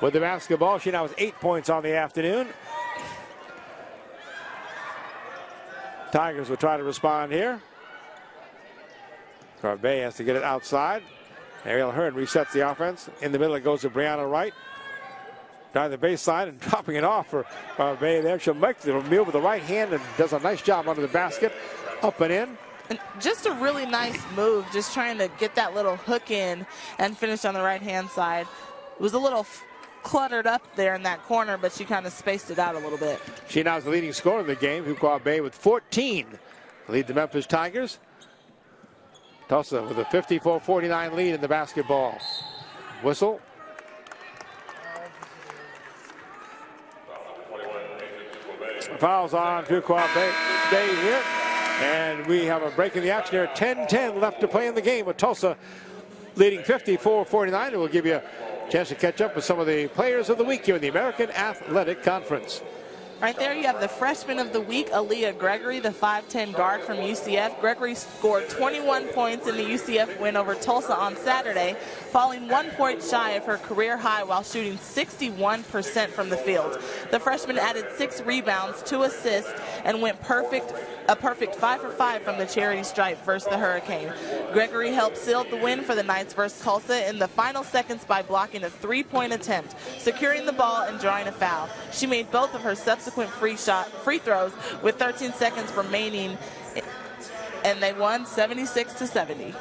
With the basketball, she now has eight points on the afternoon. Tigers will try to respond here. Bey has to get it outside. Ariel Hearn resets the offense. In the middle, it goes to Brianna Wright. Down the baseline and dropping it off for Bey there. She'll make the move with the right hand and does a nice job under the basket. Up and in. And just a really nice move, just trying to get that little hook in and finish on the right hand side. It was a little cluttered up there in that corner, but she kind of spaced it out a little bit. She now is the leading scorer in the game. Fuqua-Bey with 14 lead the Memphis Tigers. Tulsa with a 54-49 lead in the basketball. Whistle. Fouls on Fuqua Bay, Bey here. And we have a break in the action here. 10-10 left to play in the game with Tulsa leading 54-49. And we'll give you chance to catch up with some of the players of the week here in the American Athletic Conference. Right there, you have the freshman of the week, Aaliyah Gregory, the 5'10 guard from UCF. Gregory scored 21 points in the UCF win over Tulsa on Saturday, falling one point shy of her career high while shooting 61% from the field. The freshman added six rebounds, two assists, and went perfect a perfect 5 for 5 from the charity stripe versus the Hurricane. Gregory helped seal the win for the Knights versus Tulsa in the final seconds by blocking a three-point attempt, securing the ball and drawing a foul. She made both of her subsequent free shot free throws with 13 seconds remaining and they won 76 to 70.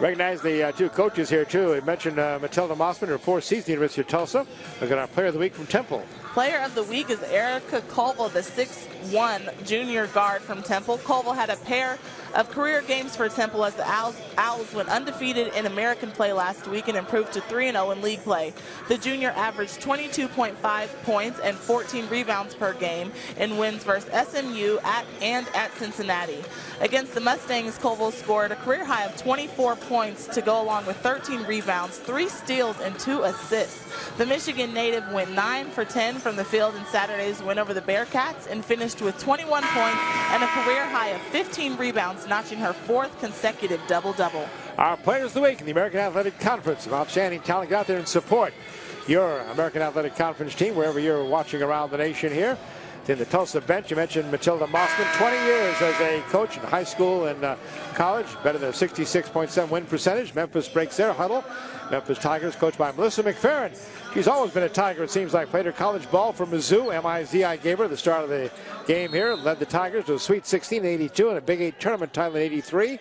Recognize the uh, two coaches here too. I mentioned uh, Matilda Mosman, her fourth season at the University of Tulsa. We've got our player of the week from Temple. Player of the week is Erica Covile, the 6'1 junior guard from Temple. Covile had a pair of career games for Temple as the Owls, Owls went undefeated in American play last week and improved to 3-0 in league play. The junior averaged 22.5 points and 14 rebounds per game in wins versus SMU at and at Cincinnati. Against the Mustangs, Covile scored a career high of 24 points to go along with 13 rebounds, three steals, and two assists. The Michigan native went 9 for 10 from the field in Saturday's win over the Bearcats and finished with 21 points and a career high of 15 rebounds, notching her fourth consecutive double-double. Our players of the week in the American Athletic Conference. Some outstanding talent. Out there and support your American Athletic Conference team wherever you're watching around the nation here. In the Tulsa bench, you mentioned Matilda Mosman, 20 years as a coach in high school and uh, college, better than a 66.7 win percentage. Memphis breaks their huddle. Memphis Tigers, coached by Melissa McFerrin. She's always been a Tiger, it seems like. Played her college ball for Mizzou. M-I-Z-I gave her the start of the game here. Led the Tigers to a Sweet 16 in 82 and a Big Eight tournament title in 83.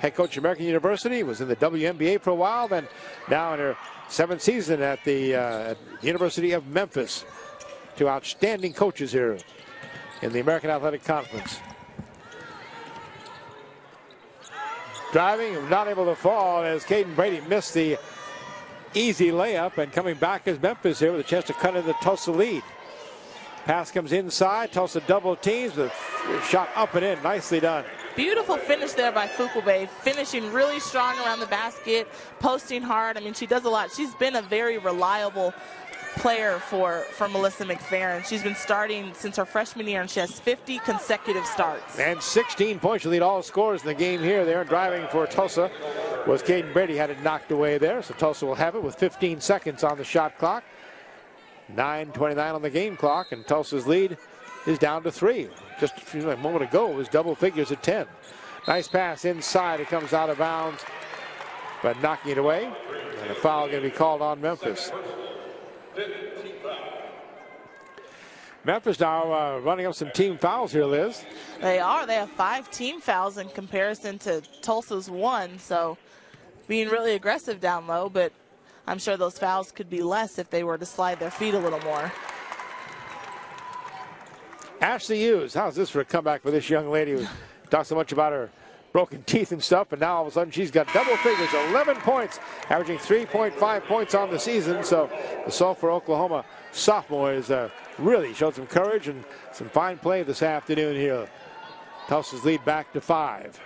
Head coach at American University, was in the WNBA for a while, then now in her seventh season at the uh, University of Memphis. Two outstanding coaches here in the American Athletic Conference. Driving, not able to fall as Caden Brady missed the easy layup and coming back is Memphis here with a chance to cut in the Tulsa lead. Pass comes inside. Tulsa double teams. The shot up and in. Nicely done. Beautiful finish there by Fuqua-Bey, finishing really strong around the basket, posting hard. I mean, she does a lot. She's been a very reliable player for, for Melissa McFerrin. She's been starting since her freshman year, and she has 50 consecutive starts. And 16 points. She lead all scores in the game here. They're driving for Tulsa was Caden Brady had it knocked away there. So Tulsa will have it with 15 seconds on the shot clock. 9.29 on the game clock, and Tulsa's lead is down to three. Just a moment ago, it was double figures at 10. Nice pass inside. It comes out of bounds, but knocking it away. And a foul going to be called on Memphis. Memphis now uh, running up some team fouls here, Liz. They are. They have five team fouls in comparison to Tulsa's one. So being really aggressive down low, but I'm sure those fouls could be less if they were to slide their feet a little more. Ashley Hughes, how's this for a comeback for this young lady who talks so much about her broken teeth and stuff, and now all of a sudden she's got double figures, 11 points, averaging 3.5 points on the season. So the Sulphur, Oklahoma sophomore has uh, really showed some courage and some fine play this afternoon here. Tulsa's lead back to five.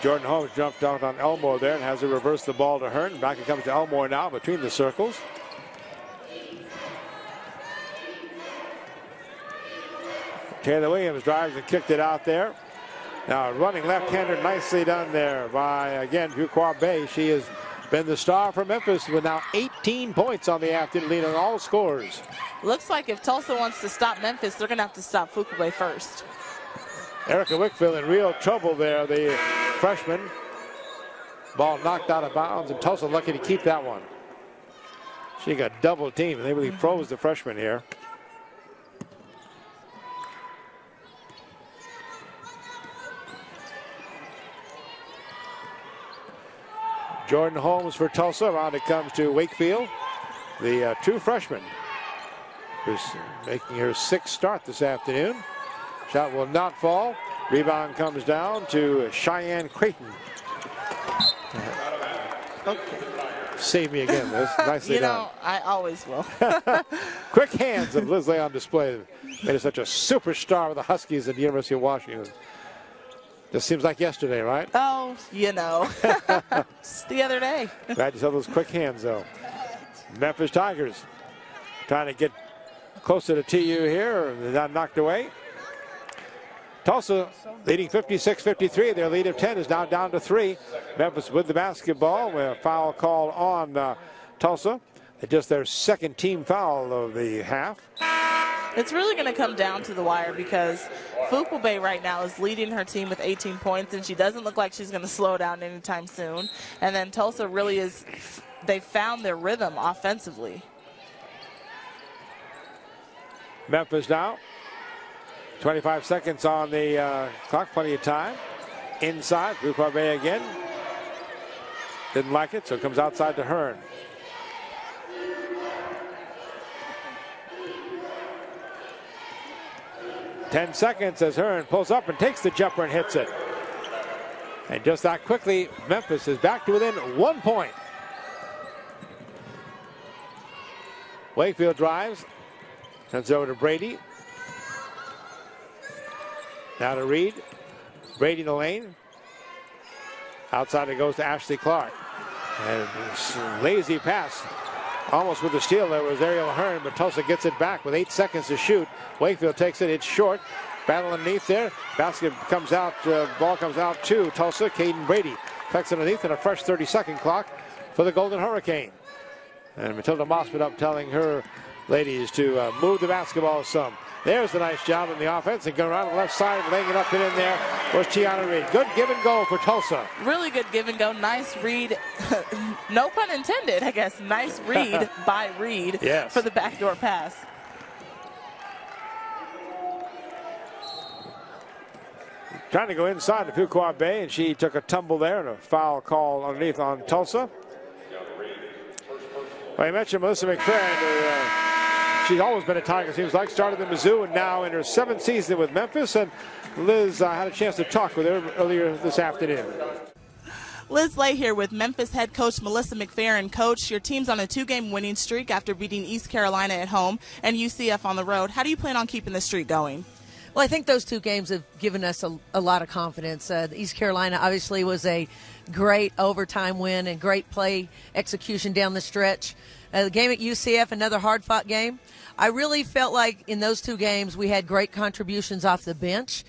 Jordan Holmes jumped out on Elmore there and has to reverse the ball to Hearn. Back it comes to Elmore now between the circles. Taylor Williams drives and kicked it out there. Now running left-hander, nicely done there by, again, Fuqua-Bey. She has been the star for Memphis with now 18 points on the afternoon, leading all scores. Looks like if Tulsa wants to stop Memphis, they're going to have to stop Fuqua first. Erica Wakefield in real trouble there, the freshman. Ball knocked out of bounds, and Tulsa lucky to keep that one. She got double teamed. And they really froze the freshman here. Jordan Holmes for Tulsa. Around it comes to Wakefield, the uh, true freshman, who's making her sixth start this afternoon. Shot will not fall. Rebound comes down to Cheyenne Creighton. Okay. Save me again, Liz. Nicely you know, done. I always will. Quick hands of Liz Lay on display. Made her such a superstar with the Huskies at the University of Washington. This seems like yesterday, right? Oh, you know. Just the other day. Glad you saw those quick hands, though. Memphis Tigers trying to get closer to TU here. They're not knocked away. Tulsa leading 56-53. Their lead of 10 is now down to three. Memphis with the basketball. A foul call on uh, Tulsa. Just their second team foul of the half. It's really going to come down to the wire because Fuqua right now is leading her team with 18 points, and she doesn't look like she's going to slow down anytime soon. And then Tulsa really is, they found their rhythm offensively. Memphis now 25 seconds on the uh, clock, plenty of time. inside. Bey again. Didn't like it, so it comes outside to Hearn. Ten seconds as Hearn pulls up and takes the jumper and hits it. And just that quickly, Memphis is back to within one point. Wakefield drives. Sends over to Brady. Now to Reed. Brady in the lane. Outside it goes to Ashley Clark. And lazy pass. Almost with the steal there was Ariel Hearn, but Tulsa gets it back with eight seconds to shoot. Wakefield takes it. It's short. Battle underneath there. Basket comes out. Uh, ball comes out to Tulsa. Caden Brady cuts underneath and a fresh 30 second clock for the Golden Hurricane. And Matilda Mosman up telling her ladies to uh, move the basketball some. There's a nice job in the offense. And going around the left side, laying it up and in there was Tiana Reed. Good give and go for Tulsa. Really good give and go. Nice read. no pun intended, I guess. Nice read by Reed yes. for the backdoor pass. Trying to go inside to Fuqua-Bey, and she took a tumble there and a foul call underneath on Tulsa. Well, I mentioned Melissa McFerrin. Uh, she's always been a Tiger, seems like. Started in Mizzou and now in her seventh season with Memphis. And Liz uh, had a chance to talk with her earlier this afternoon. Liz Lay here with Memphis head coach Melissa McFerrin. Coach, your team's on a two-game winning streak after beating East Carolina at home and UCF on the road. How do you plan on keeping the streak going? Well, I think those two games have given us a, a lot of confidence. Uh, East Carolina obviously was a great overtime win and great play execution down the stretch. Uh, the game at UCF, another hard fought game. I really felt like in those two games we had great contributions off the bench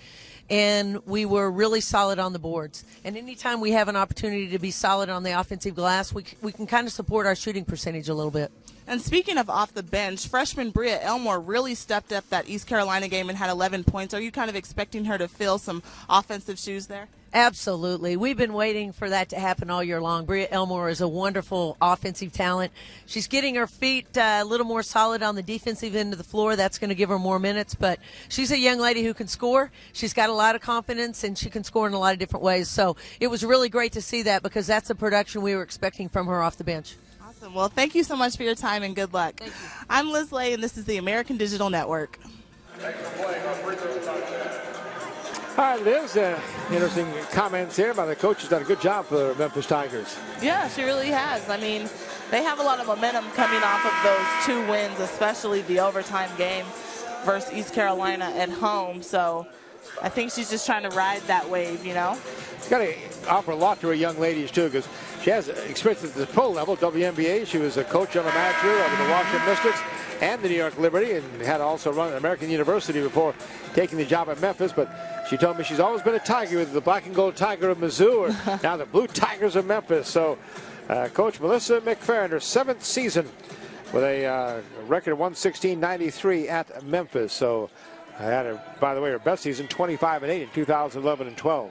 and we were really solid on the boards. And anytime we have an opportunity to be solid on the offensive glass, we, we can kind of support our shooting percentage a little bit. And speaking of off the bench, freshman Bria Elmore really stepped up that East Carolina game and had 11 points. Are you kind of expecting her to fill some offensive shoes there? Absolutely. We've been waiting for that to happen all year long. Bria Elmore is a wonderful offensive talent. She's getting her feet uh, a little more solid on the defensive end of the floor. That's going to give her more minutes, but she's a young lady who can score. She's got a lot of confidence and she can score in a lot of different ways. So it was really great to see that because that's the production we were expecting from her off the bench. Awesome. Well, thank you so much for your time and good luck. I'm Liz Lay, and this is the American Digital Network. All right, Liz, uh, interesting comments here by the coach. Has done a good job for the Memphis Tigers. Yeah, she really has. I mean, they have a lot of momentum coming off of those two wins, especially the overtime game versus East Carolina at home. So I think she's just trying to ride that wave, you know? She's got to offer a lot to her young ladies, too, because she has experience at the pro level, WNBA. She was a coach on the manager of the Washington Mystics and the New York Liberty and had also run at American University before taking the job at Memphis. But she told me she's always been a Tiger with the black and gold Tiger of Mizzou or now the blue Tigers of Memphis. So uh, Coach Melissa McFerrin, her seventh season with a uh, record of 116.93 at Memphis. So I had her, by the way, her best season, 25 and 8 in 2011 and 12.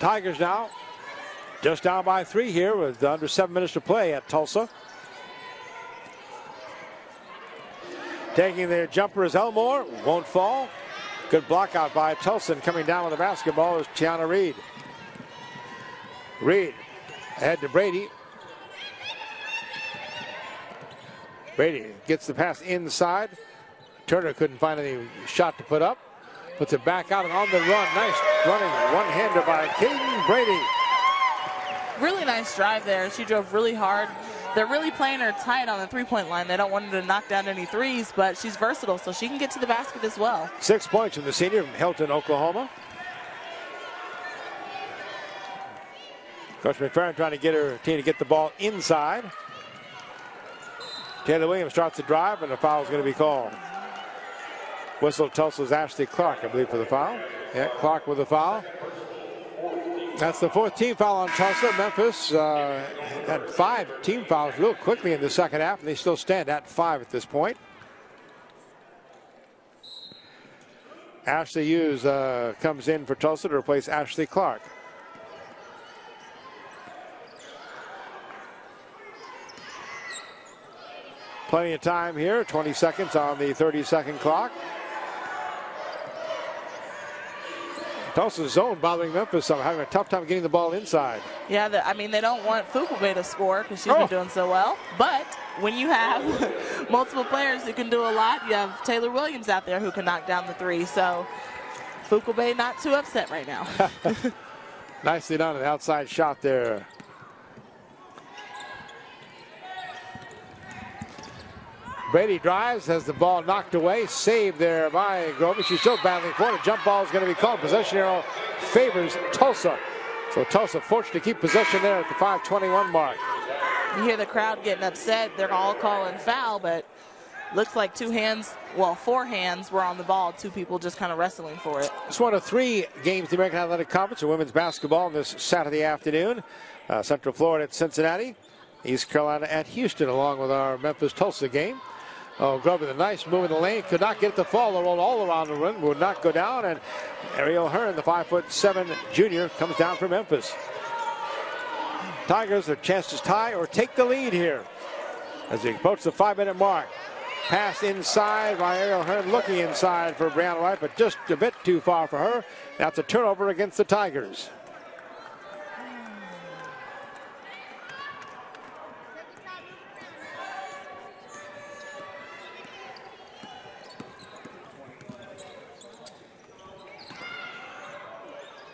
Tigers now just down by three here with under seven minutes to play at Tulsa. Taking their jumper is Elmore. Won't fall. Good block out by Tulsa. Coming down with the basketball is Tiana Reed. Reed ahead to Brady. Brady gets the pass inside. Turner couldn't find any shot to put up. Puts it back out and on the run. Nice running one-hander by Caden Brady really nice drive there. She drove really hard. They're really playing her tight on the three-point line. They don't want her to knock down any threes, but she's versatile, so she can get to the basket as well. Six points from the senior from Hilton, Oklahoma. Coach McFerrin trying to get her team to get the ball inside. Taylor Williams starts the drive, and the foul is going to be called. Whistle Tulsa's Ashley Clark, I believe, for the foul. Yeah, Clark with the foul. That's the fourth team foul on Tulsa. Memphis uh, had five team fouls real quickly in the second half, and they still stand at five at this point. Ashley Hughes uh, comes in for Tulsa to replace Ashley Clark. Plenty of time here, 20 seconds on the 30 second clock. Tulsa's zone bothering Memphis. I'm having a tough time getting the ball inside. Yeah, the, I mean, they don't want Fuqua-Bey to score because she's oh. been doing so well. But when you have multiple players who can do a lot, you have Taylor Williams out there who can knock down the three. So Fuqua-Bey not too upset right now. Nicely done, an outside shot there. Brady drives, has the ball knocked away, saved there by Grovey. She's still battling for it. A jump ball is going to be called. Possession arrow favors Tulsa. So Tulsa forced to keep possession there at the 521 mark. You hear the crowd getting upset. They're all calling foul, but looks like two hands, well, four hands were on the ball. Two people just kind of wrestling for it. It's one of three games the American Athletic Conference of women's basketball this Saturday afternoon. Uh, Central Florida at Cincinnati, East Carolina at Houston, along with our Memphis Tulsa game. Oh, Grovey, the nice move in the lane. Could not get the fall. The roll all around the rim. Would not go down. And Ariel Hearn, the five foot seven junior, comes down from Memphis. Tigers, their chance to tie or take the lead here as they approach the five minute mark. Pass inside by Ariel Hearn, looking inside for Brown White, but just a bit too far for her. That's a turnover against the Tigers.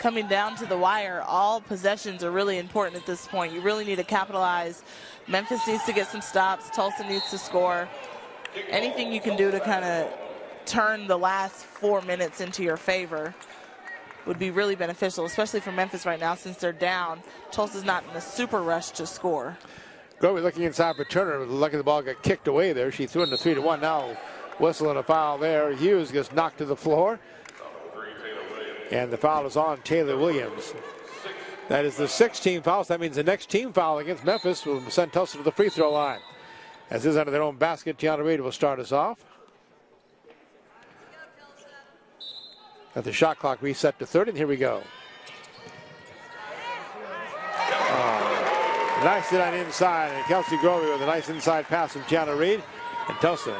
Coming down to the wire, all possessions are really important at this point. You really need to capitalize. Memphis needs to get some stops. Tulsa needs to score. Anything you can do to kind of turn the last four minutes into your favor would be really beneficial, especially for Memphis right now since they're down. Tulsa's not in a super rush to score. Grovey looking inside for Turner. Lucky the ball got kicked away there. She threw in the three to one. Now whistling a foul there. Hughes gets knocked to the floor. And the foul is on Taylor Williams. That is the 16th foul. So that means the next team foul against Memphis will send Tulsa to the free throw line. As is under their own basket, Tiana Reed will start us off. Got the shot clock reset to 30, and here we go. Uh, nice line inside, and Kelsey Grovey with a nice inside pass from Tiana Reed. And Tulsa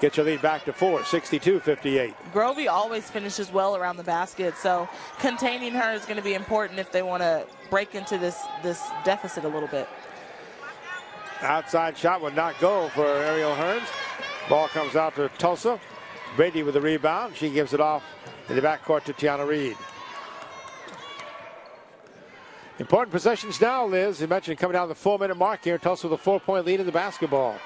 Get your lead back to four, 62-58. Grovey always finishes well around the basket, so containing her is going to be important if they want to break into this, this deficit a little bit. Outside shot would not go for Ariel Hearns. Ball comes out to Tulsa. Brady with the rebound. She gives it off in the backcourt to Tiana Reed. Important possessions now, Liz. You mentioned coming down the four-minute mark here. Tulsa with a four-point lead in the basketball.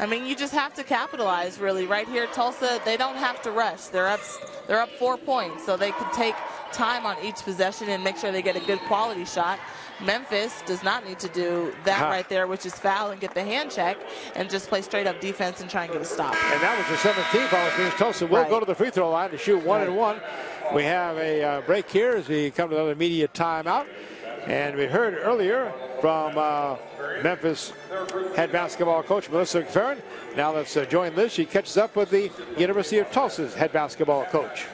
I mean, you just have to capitalize really. Right here, Tulsa, they don't have to rush. They're up, they're up four points, so they can take time on each possession and make sure they get a good quality shot. Memphis does not need to do that huh. right there, which is foul and get the hand check and just play straight up defense and try and get a stop. And that was the 17th foul. Means Tulsa will right. go to the free throw line to shoot one right. and one. We have a uh, break here as we come to another media timeout. And we heard earlier from uh, Memphis head basketball coach Melissa McFerrin. Now let's uh, join Liz. She catches up with the University of Tulsa's head basketball coach.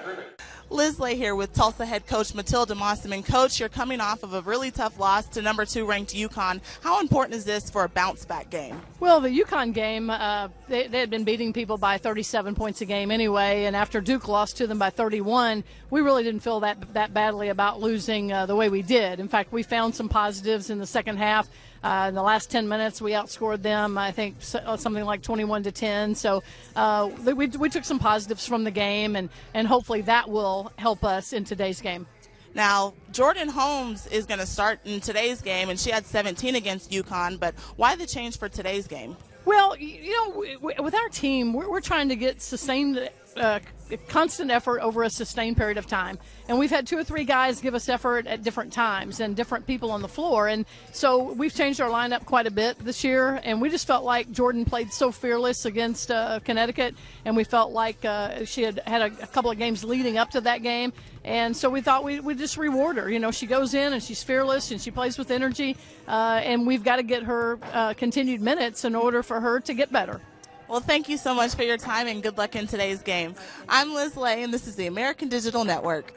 Liz Lay here with Tulsa head coach Matilda Mosman. Coach, you're coming off of a really tough loss to number two ranked UConn. How important is this for a bounce back game? Well, the UConn game, uh, they, they, had been beating people by 37 points a game anyway, and after Duke lost to them by 31, we really didn't feel that that badly about losing uh, the way we did. In fact, we found some positives in the second half. Uh, in the last 10 minutes, we outscored them, I think, uh, something like 21 to 10. So uh, we, we took some positives from the game, and, and hopefully that will help us in today's game. Now, Jordan Holmes is going to start in today's game, and she had 17 against UConn, but why the change for today's game? Well, you know, with our team, we're, we're trying to get sustained uh, constant effort over a sustained period of time. And we've had two or three guys give us effort at different times and different people on the floor. And so we've changed our lineup quite a bit this year. And we just felt like Jordan played so fearless against uh, Connecticut. And we felt like uh, she had had a, a, couple of games leading up to that game. And so we thought we would just reward her. You know, she goes in and she's fearless and she plays with energy. Uh, and we've got to get her uh, continued minutes in order for her to get better. Well, thank you so much for your time and good luck in today's game. I'm Liz Lay, and this is the American Digital Network.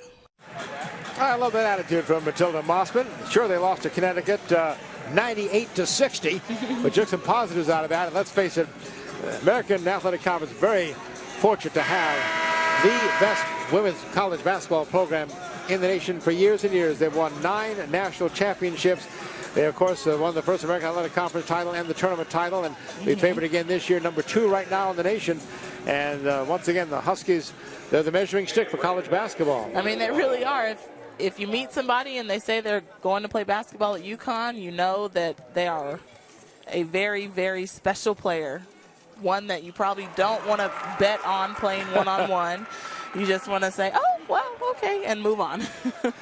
I love that attitude from Matilda Mosman. Sure, they lost to Connecticut uh, 98 to 60, but took some positives out of that. And let's face it, American Athletic Conference very fortunate to have the best women's college basketball program in the nation for years and years. They've won nine national championships. They, of course, uh, won the first American Athletic Conference title and the tournament title, and be favored again this year, number two right now in the nation. And uh, once again, the Huskies, they're the measuring stick for college basketball. I mean, they really are. If, if you meet somebody and they say they're going to play basketball at UConn, you know that they are a very, very special player. One that you probably don't want to bet on playing one on one. You just want to say, oh, well, okay, and move on.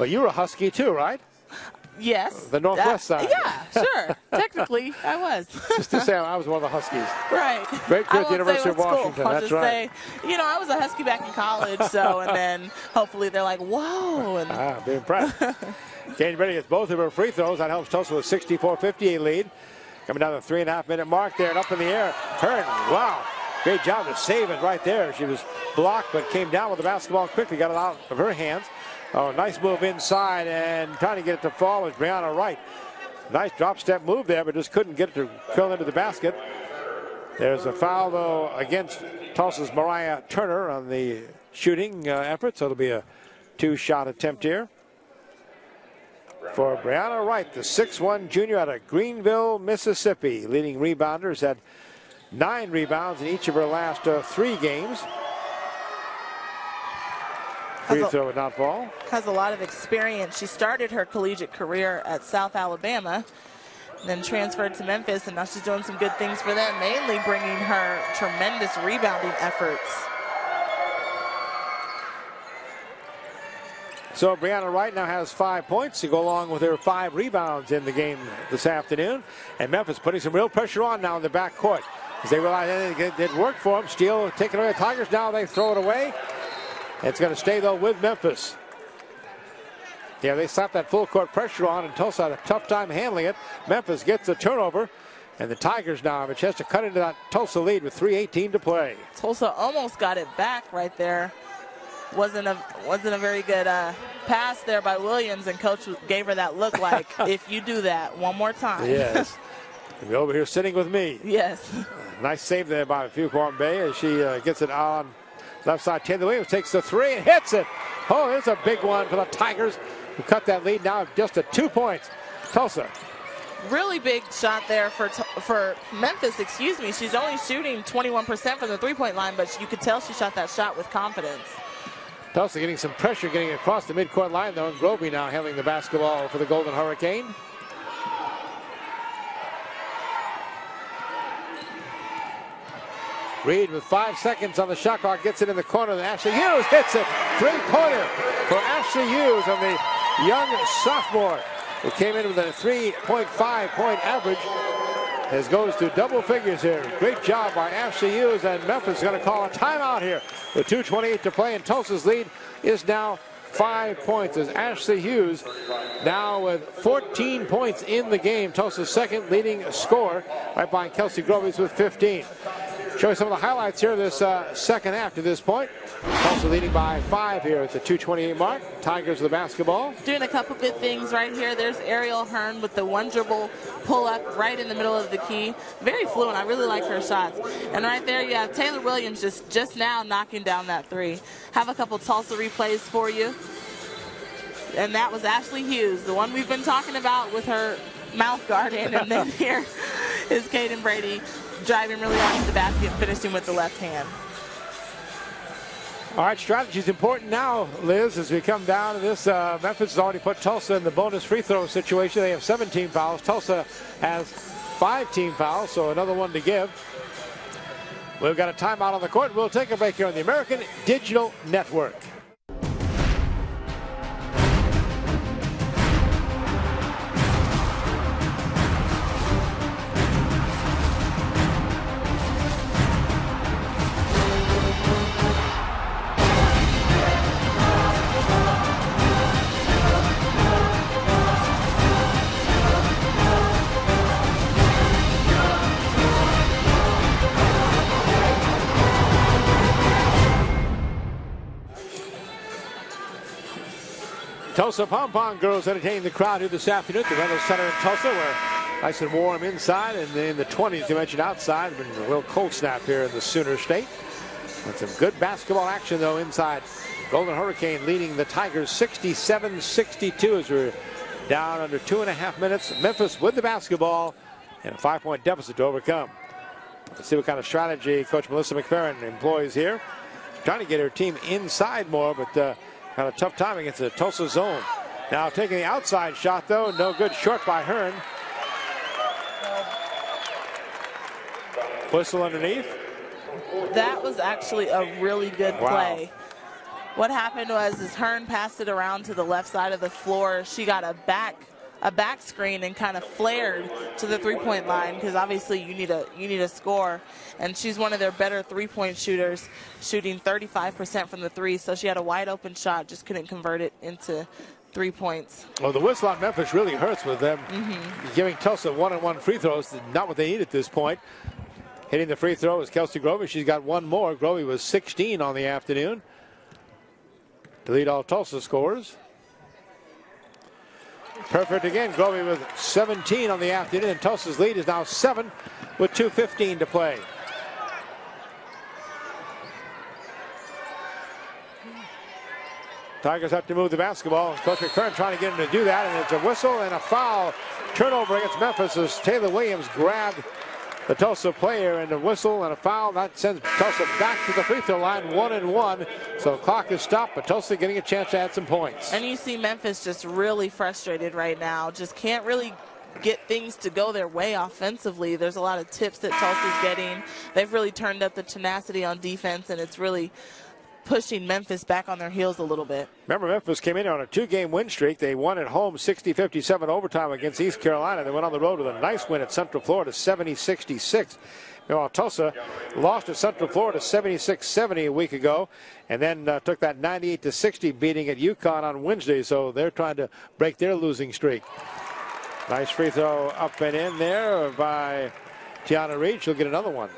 But you were a Husky too, right? Yes. The Northwest side. Yeah, sure. Technically, I was. Just to say, I was one of the Huskies. Right. Great the University of school. Washington. I'll That's just right. say, you know, I was a Husky back in college, so, and then hopefully they're like, whoa. And Ah, be impressed. Caden Brady gets both of her free throws. That helps Tulsa with 64-58 lead. Coming down the three and a half minute mark there and up in the air. Hearn, wow. Great job to save it right there. She was blocked but came down with the basketball quickly, got it out of her hands. Oh, nice move inside and trying to get it to fall is Brianna Wright. Nice drop step move there, but just couldn't get it to fill into the basket. There's a foul, though, against Tulsa's Mariah Turner on the shooting uh, effort, so it'll be a two shot attempt here for Brianna Wright, the 6'1 junior out of Greenville, Mississippi. Leading rebounders had nine rebounds in each of her last uh, three games. Free Has a- throw would not fall. has a lot of experience. She started her collegiate career at South Alabama, then transferred to Memphis, and now she's doing some good things for them, mainly bringing her tremendous rebounding efforts. So Brianna Wright now has five points to go along with her five rebounds in the game this afternoon. And Memphis putting some real pressure on now in the backcourt. As they realize it didn't work for them. Steele taking away the Tigers. Now they throw it away. It's going to stay, though, with Memphis. Yeah, they slapped that full court pressure on, and Tulsa had a tough time handling it. Memphis gets the turnover, and the Tigers now have a chance to cut into that Tulsa lead with 3.18 to play. Tulsa almost got it back right there. Wasn't a wasn't a very good uh, pass there by Williams, and coach gave her that look like, if you do that one more time. Yes. You'll be over here sitting with me. yes. Nice save there by Fuqua-Bey as she uh, gets it on left side. Taylor Williams takes the three and hits it. Oh, there's a big one for the Tigers who cut that lead now just to two points. Tulsa. Really big shot there for for Memphis. Excuse me. She's only shooting 21% from the three-point line, but you could tell she shot that shot with confidence. Tulsa getting some pressure getting across the midcourt line though, and Grovey now handling the basketball for the Golden Hurricane. Reed with five seconds on the shot clock gets it in the corner. And Ashley Hughes hits it. Three-pointer for Ashley Hughes on the young sophomore who came in with a 3.5 point average. As goes to double figures here. Great job by Ashley Hughes and Memphis is going to call a timeout here. With 2.28 to play and Tulsa's lead is now five points as Ashley Hughes now with 14 points in the game. Tulsa's second leading scorer right behind Kelsey Grovey with 15. Showing some of the highlights here this uh, second half to this point. Tulsa leading by five here at the 228 mark. Tigers with the basketball. Doing a couple good things right here. There's Ariel Hearn with the one dribble pull up right in the middle of the key. Very fluent. I really like her shots. And right there you have Taylor Williams just, just now knocking down that three. Have a couple Tulsa replays for you. And that was Ashley Hughes, the one we've been talking about with her mouth guard in. And then here is Caden Brady driving really to the basket, finishing with the left hand. All right, strategy is important now, Liz, as we come down to this. Uh, Memphis has already put Tulsa in the bonus free throw situation. They have 17 fouls. Tulsa has five team fouls, so another one to give. We've got a timeout on the court. We'll take a break here on the American Digital Network. Tulsa Pom girls entertaining the crowd here this afternoon at the Reynolds Center in Tulsa, where nice and warm inside and in the 20s, you mentioned outside. Been a real cold snap here in the Sooner State. With some good basketball action, though, inside. Golden Hurricane leading the Tigers 67-62 as we're down under two and a half minutes. Memphis with the basketball and a five-point deficit to overcome. Let's see what kind of strategy Coach Melissa McFerrin employs here. Trying to get her team inside more, but uh, had a tough time against the Tulsa zone. Now taking the outside shot, though. No good. Short by Hearn. Whistle underneath. That was actually a really good Wow. play. What happened was is Hearn passed it around to the left side of the floor. She got a back a back screen and kind of flared to the three-point line because obviously you need a you need a score and she's one of their better three-point shooters shooting 35% from the three so she had a wide open shot just couldn't convert it into three points Well, the whistle on Memphis really hurts with them Mhm. giving Tulsa one-on-one free throws. Not what they need at this point. Hitting the free throw is Kelsey Grovey. She's got one more. Grovey was 16 on the afternoon to lead all Tulsa scores. Perfect again. Grovey with 17 on the afternoon. And Tulsa's lead is now seven with 2.15 to play. Tigers have to move the basketball. Coach McFerrin trying to get him to do that, and it's a whistle and a foul. Turnover against Memphis as Taylor Williams grabbed the Tulsa player, and a whistle and a foul. That sends Tulsa back to the free throw line, one and one. So clock is stopped, but Tulsa getting a chance to add some points. And you see Memphis just really frustrated right now. Just can't really get things to go their way offensively. There's a lot of tips that Tulsa's getting. They've really turned up the tenacity on defense, and it's really pushing Memphis back on their heels a little bit. Remember, Memphis came in on a two-game win streak. They won at home 60-57 overtime against East Carolina. They went on the road with a nice win at Central Florida 70-66. Meanwhile, Tulsa lost to Central Florida 76-70 a week ago, and then uh, took that 98-60 beating at UConn on Wednesday. So they're trying to break their losing streak. Nice free throw up and in there by Tiana Reed. She'll get another one.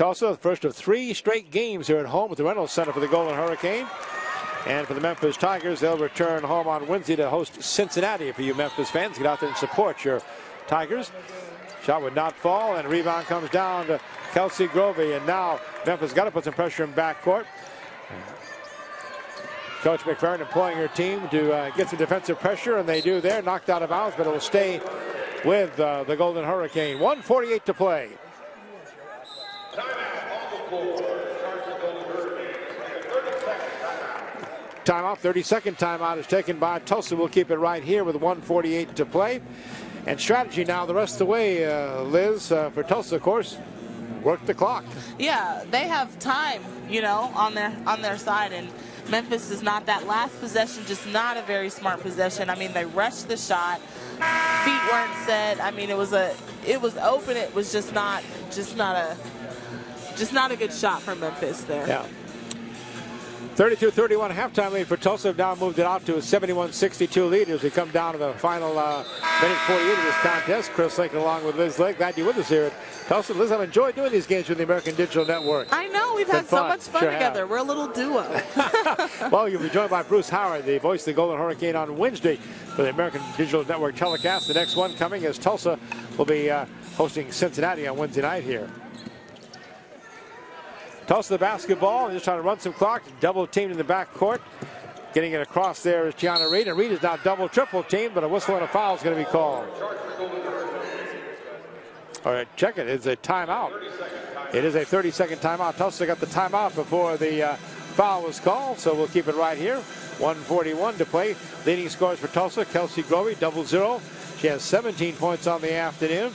Tulsa, the first of three straight games here at home at the Reynolds Center for the Golden Hurricane. And for the Memphis Tigers, they'll return home on Wednesday to host Cincinnati. For you Memphis fans, get out there and support your Tigers. Shot would not fall, and rebound comes down to Kelsey Grovey. And now Memphis got to put some pressure in backcourt. Coach McFerrin employing her team to uh, get some defensive pressure, and they do there. Knocked out of bounds, but it will stay with uh, the Golden Hurricane. 148 to play. Timeout, 30 second timeout is taken by Tulsa. We'll keep it right here with 148 to play. And strategy now the rest of the way, uh, Liz, uh, for Tulsa, of course, work the clock. Yeah, they have time, you know, on their on their side, and Memphis is not that last possession, just not a very smart possession. I mean, they rushed the shot, feet weren't set. I mean, it was a it was open. It was just not just not a just not a good shot for Memphis there. Yeah. 32-31 halftime lead for Tulsa have now moved it out to a 71-62 lead as we come down to the final uh, minute 48 of this contest. Chris Lincoln along with Liz Lay. Glad you're with us here at Tulsa. Liz, I've enjoyed doing these games with the American Digital Network. I know we've had so much fun Sure together. have. We're a little duo. well, you'll be joined by Bruce Howard, the voice of the Golden Hurricane, on Wednesday for the American Digital Network telecast. The next one coming is Tulsa will be uh, hosting Cincinnati on Wednesday night here. Tulsa the basketball, and just trying to run some clock, double teamed in the back court. Getting it across there is Tiana Reed, and Reed is now double triple teamed, but a whistle and a foul is going to be called. All right, check it. It's a timeout. It is a 30 second timeout. Tulsa got the timeout before the uh, foul was called, so we'll keep it right here. 141 to play. Leading scores for Tulsa, Kelsey Grovey, double zero. She has 17 points on the afternoon.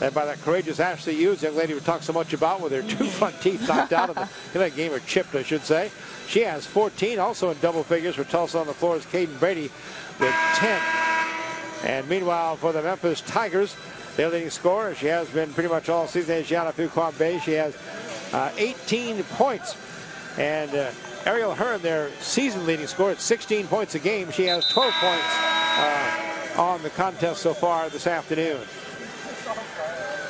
Led by that courageous Ashley Hughes, young lady we talked so much about with her two front teeth knocked out of the in that game, or chipped, I should say. She has 14, also in double figures for Tulsa on the floor is Caden Brady with 10. And meanwhile, for the Memphis Tigers, their leading scorer, she has been pretty much all season, is Asianna Bey. She has uh, 18 points. And uh, Ariel Hearn, their season leading scorer, at 16 points a game. She has 12 points uh, on the contest so far this afternoon.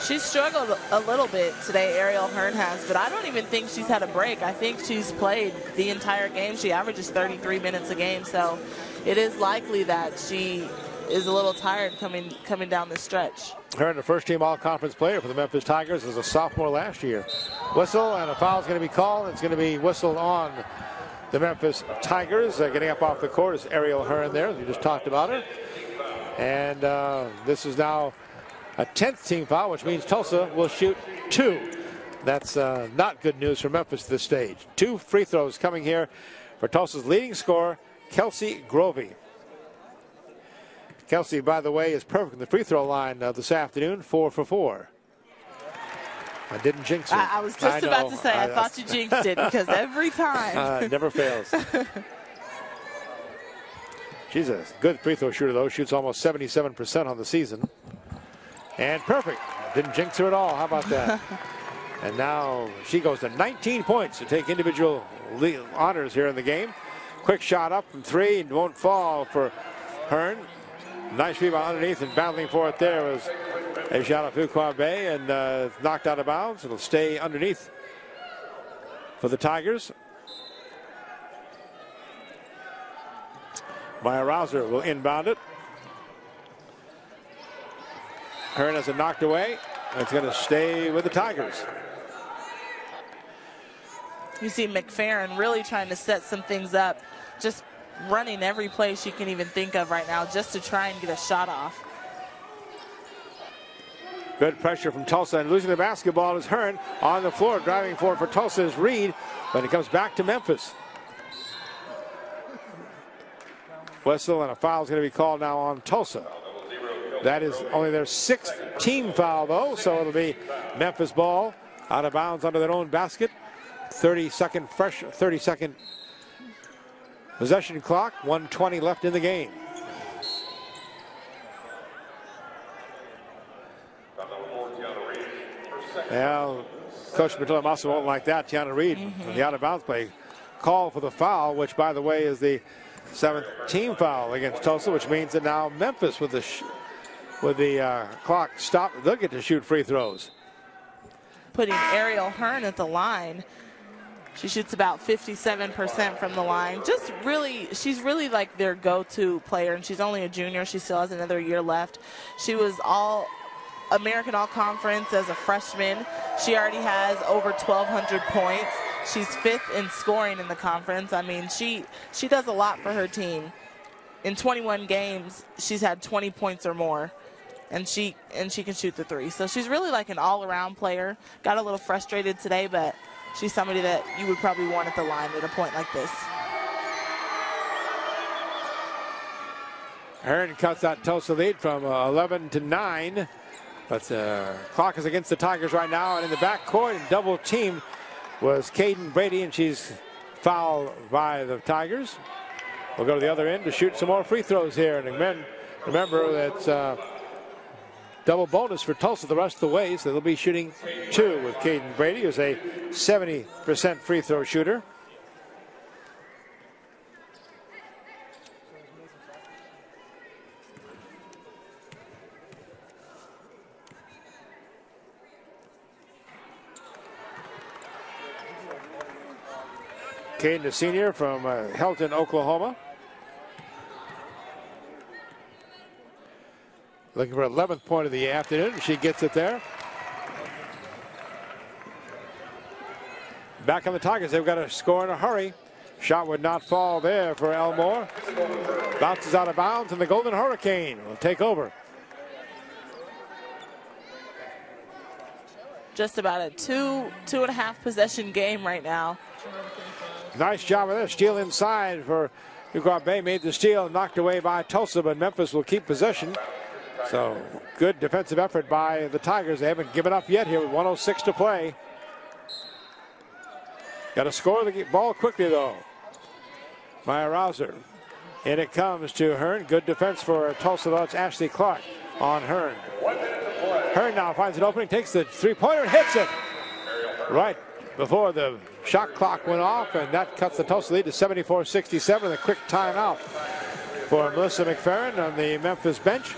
She struggled a little bit today, Ariel Hearn has, but I don't even think she's had a break. I think she's played the entire game. She averages 33 minutes a game, so it is likely that she is a little tired coming coming down the stretch. Her the first team all conference player for the Memphis Tigers as a sophomore last year. Whistle and a foul is going to be called. It's going to be whistled on the Memphis Tigers. Uh, getting up off the court is Ariel Hearn there. You just talked about her. And uh, this is now a 10th team foul, which means Tulsa will shoot two. That's uh, not good news for Memphis at this stage. Two free throws coming here for Tulsa's leading scorer, Kelsey Grovey. Kelsey, by the way, is perfect in the free throw line uh, this afternoon, four for four. I didn't jinx it. I, I was just I about know. to say, I, I- thought you jinxed it because every time. Uh, it never fails. She's a good free throw shooter, though. Shoots almost 77% on the season. And perfect. Didn't jinx her at all. How about that? and now she goes to 19 points to take individual honors here in the game. Quick shot up from three and won't fall for Hearn. Nice rebound underneath and battling for it there was Asianna Fuqua-Bey and uh, knocked out of bounds. It'll stay underneath for the Tigers. Maya Rouser will inbound it. Hearn has it knocked away. It's going to stay with the Tigers. You see McFerrin really trying to set some things up, just running every play she can even think of right now just to try and get a shot off. Good pressure from Tulsa and losing the basketball is Hearn on the floor. Driving forward for Tulsa is Reed, but it comes back to Memphis. Whistle and a foul is going to be called now on Tulsa. That is only their sixth team foul, though, so it'll be Memphis ball out of bounds under their own basket. 30 second fresh, 30 second possession clock. 120 left in the game. Well, Coach Matilda also won't like that. Tiana Reed, mm-hmm. the out of bounds play, call for the foul, which, by the way, is the seventh team foul against Tulsa, which means that now Memphis with the with the uh, clock stopped, they'll get to shoot free throws. Putting Ariel Hearn at the line. She shoots about 57% from the line. Just really, she's really like their go-to player, and she's only a junior. She still has another year left. She was all American All Conference as a freshman. She already has over 1,200 points. She's fifth in scoring in the conference. I mean, she she does a lot for her team. In 21 games, she's had 20 points or more, and she and she can shoot the three. So she's really like an all-around player. Got a little frustrated today, but she's somebody that you would probably want at the line at a point like this. Hearn cuts that Tulsa lead from uh, 11 to 9. But the clock is against the Tigers right now. And in the backcourt, double team was Caden Brady, and she's fouled by the Tigers. We'll go to the other end to shoot some more free throws here. And again, remember that uh, double bonus for Tulsa the rest of the way, so they'll be shooting two with Caden Brady, who's a 70% free throw shooter. Caden, a senior from uh, Helton, Oklahoma. Looking for 11th point of the afternoon. She gets it there. Back on the Tigers. They've got to score in a hurry. Shot would not fall there for Elmore. Bounces out of bounds, and the Golden Hurricane will take over. Just about a two two and a half possession game right now. Nice job of this. Steal inside for Fuqua-Bey. Made the steal, knocked away by Tulsa, but Memphis will keep possession. So good defensive effort by the Tigers. They haven't given up yet here with 106 to play. Got to score the ball quickly though. Maya Rouser. And it comes to Hearn. Good defense for Tulsa. It's Ashley Clark on Hearn. Hearn now finds an opening, takes the three-pointer and hits it. Right before the shot clock went off, and that cuts the Tulsa lead to 74-67. A quick timeout for Melissa McFerrin on the Memphis bench.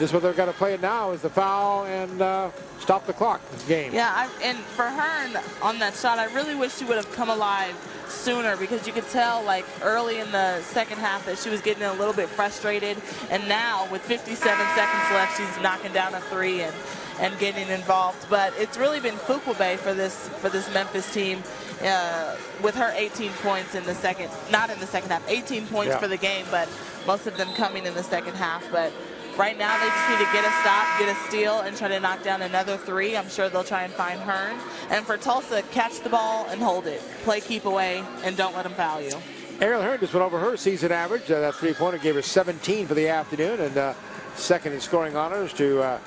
Is what they're going to play now is the foul and uh, stop the clock game. Yeah, I, and for her on that shot, I really wish she would have come alive sooner because you could tell like early in the second half that she was getting a little bit frustrated and now with 57 seconds left she's knocking down a three and and getting involved but it's really been Fuqua-Bey for this for this Memphis team uh, with her 18 points in the second not in the second half 18 points Yeah. for the game but most of them coming in the second half but Right now, they just need to get a stop, get a steal, and try to knock down another three. I'm sure they'll try and find Hearn. And for Tulsa, catch the ball and hold it. Play keep away, and don't let them foul you. Ariel Hearn just went over her season average. Uh, that three-pointer gave her 17 for the afternoon, and uh, second in scoring honors to uh,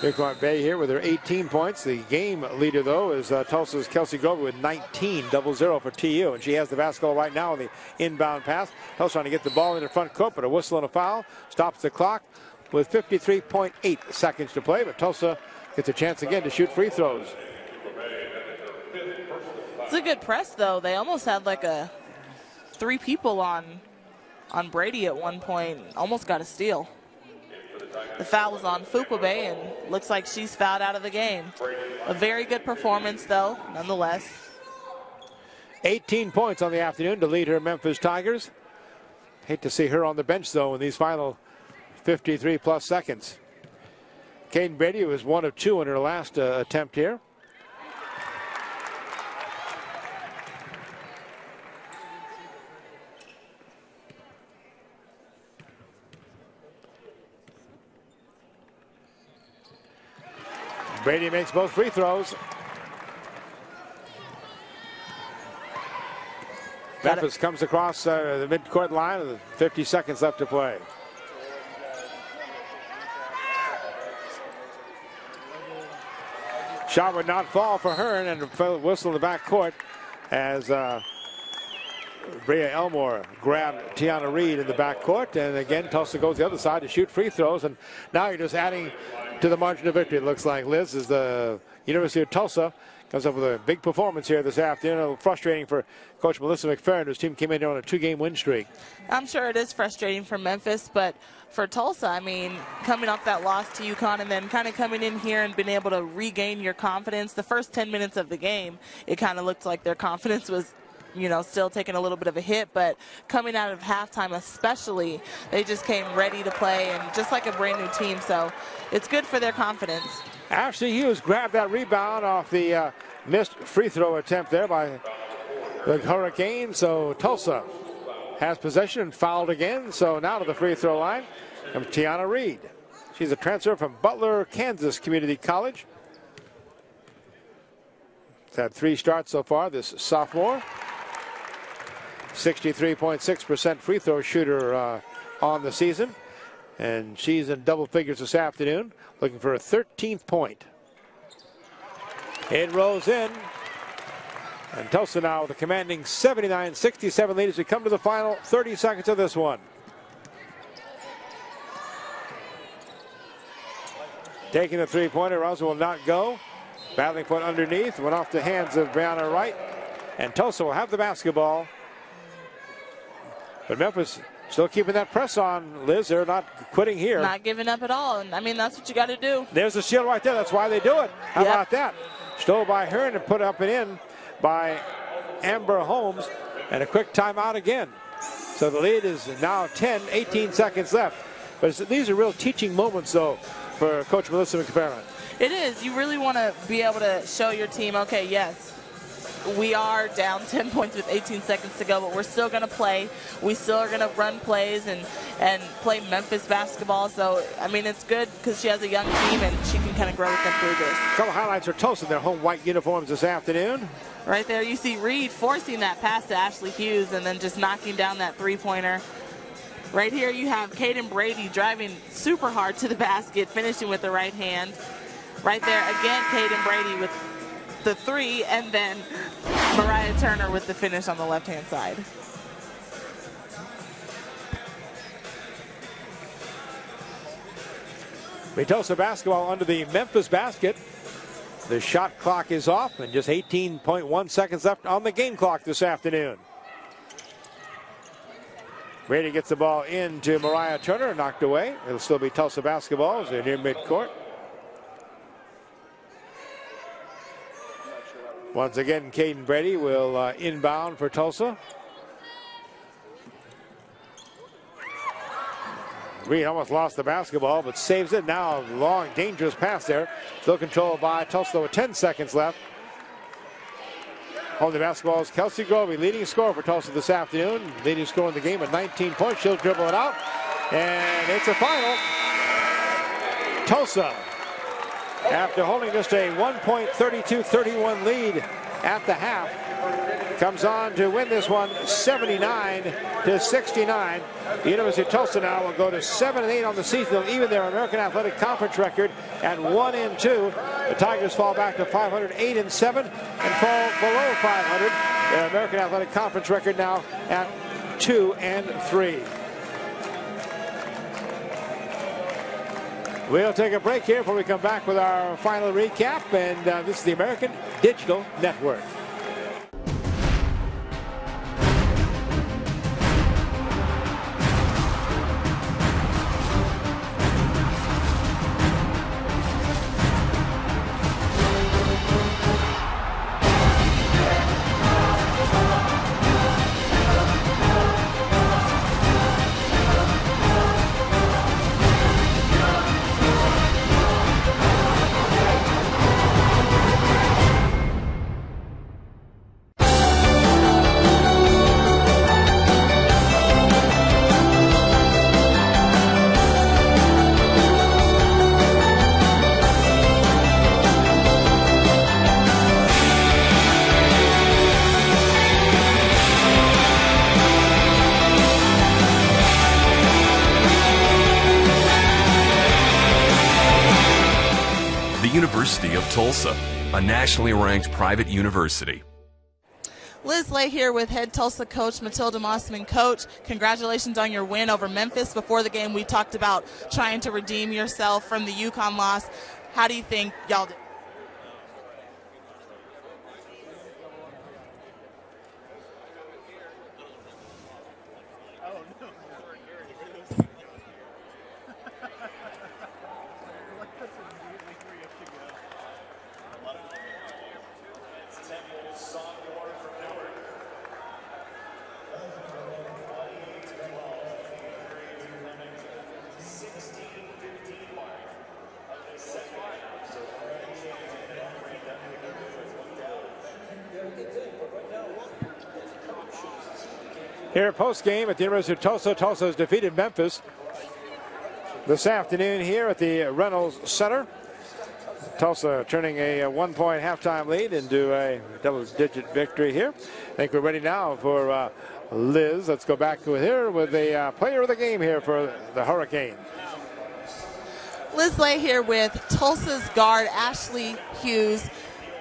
Fuqua-Bey here with her 18 points. The game leader, though, is uh, Tulsa's Kelsey Grovey with 19, double zero for TU, and she has the basketball right now on the inbound pass. Tulsa trying to get the ball in the front court, but a whistle and a foul stops the clock with 53.8 seconds to play. But Tulsa gets a chance again to shoot free throws. It's a good press, though. They almost had like a three people on on Brady at one point. Almost got a steal. The foul was on Fuqua-Bey, and looks like she's fouled out of the game. A very good performance, though, nonetheless. 18 points on the afternoon to lead her Memphis Tigers. Hate to see her on the bench, though, in these final 53 plus seconds. Caden Brady was one of two in her last uh, attempt here. Brady makes both free throws. Memphis comes across uh, the midcourt line with 50 seconds left to play. Shot would not fall for Hearn and a whistle in the back court as uh, Bria Elmore grabbed Tiana Reed in the back court. And again, Tulsa goes the other side to shoot free throws. And now you're just adding to the margin of victory, it looks like. Liz is the University of Tulsa. Comes up with a big performance here this afternoon. A little frustrating for Coach Melissa McFerrin, whose team came in here on a two-game win streak. I'm sure it is frustrating for Memphis, but for Tulsa, I mean, coming off that loss to UConn and then kind of coming in here and being able to regain your confidence. The first 10 minutes of the game, it kind of looked like their confidence was you know, still taking a little bit of a hit, but coming out of halftime especially, they just came ready to play and just like a brand new team. So it's good for their confidence. Ashley Hughes grabbed that rebound off the uh, missed free throw attempt there by the Hurricane. So Tulsa has possession and fouled again. So now to the free throw line comes Tiana Reed. She's a transfer from Butler, Kansas Community College. She's had three starts so far, this sophomore. 63.6% free throw shooter uh, on the season. And she's in double figures this afternoon, looking for a 13th point. It rolls in. And Tulsa now with a commanding 79-67 lead as we come to the final 30 seconds of this one. Taking the three-pointer, Rosa will not go. Battling it underneath, went off the hands of Brianna Wright. And Tulsa will have the basketball. But Memphis still keeping that press on, Liz. They're not quitting here. Not giving up at all. And I mean, that's what you got to do. There's the shield right there. That's why they do it. How Yep. about that? Stole by Hearn and put up and in by Amber Holmes. And a quick timeout again. So the lead is now 10, 18 seconds left. But these are real teaching moments, though, for Coach Melissa McFerrin. It is. You really want to be able to show your team, okay, yes, we are down 10 points with 18 seconds to go, but we're still going to play. We still are going to run plays and, and play Memphis basketball. So, I mean, it's good because she has a young team and she can kind of grow with them through this. A couple highlights are Tulsa in their home white uniforms this afternoon. Right there, you see Reed forcing that pass to Ashley Hughes and then just knocking down that three-pointer. Right here, you have Caden Brady driving super hard to the basket, finishing with the right hand. Right there, again, Caden Brady with the three, and then Mariah Turner with the finish on the left-hand side. Tulsa basketball under the Memphis basket. The shot clock is off and just 18.1 seconds left on the game clock this afternoon. Brady gets the ball in to Mariah Turner, knocked away. It'll still be Tulsa basketball as they're near midcourt. Once again, Caden Brady will uh, inbound for Tulsa. Reed almost lost the basketball, but saves it. Now, long, dangerous pass there. Still controlled by Tulsa with 10 seconds left. Holding the basketball is Kelsey Grovey, leading scorer for Tulsa this afternoon. Leading scorer in the game at 19 points. She'll dribble it out. And it's a final. Tulsa, after holding just a 1.32-31 lead at the half, comes on to win this one 79 to 69. The University of Tulsa now will go to 7 and 8 on the season. Even their American Athletic Conference record at 1 and 2. The Tigers fall back to 508 and 7 and fall below 500. Their American Athletic Conference record now at 2 and 3. We'll take a break here before we come back with our final recap. And uh, this is the American Digital Network. A nationally ranked private university. Liz Lay here with head Tulsa coach Matilda Mosman. Coach, congratulations on your win over Memphis. Before the game, we talked about trying to redeem yourself from the UConn loss. How do you think y'all did? Here post game at the University of Tulsa. Tulsa has defeated Memphis this afternoon here at the Reynolds Center. Tulsa turning a one point halftime lead into a double digit victory here. I think we're ready now for uh, Liz. Let's go back with her with the uh, player of the game here for the Hurricane. Liz Lay here with Tulsa's guard Ashley Hughes.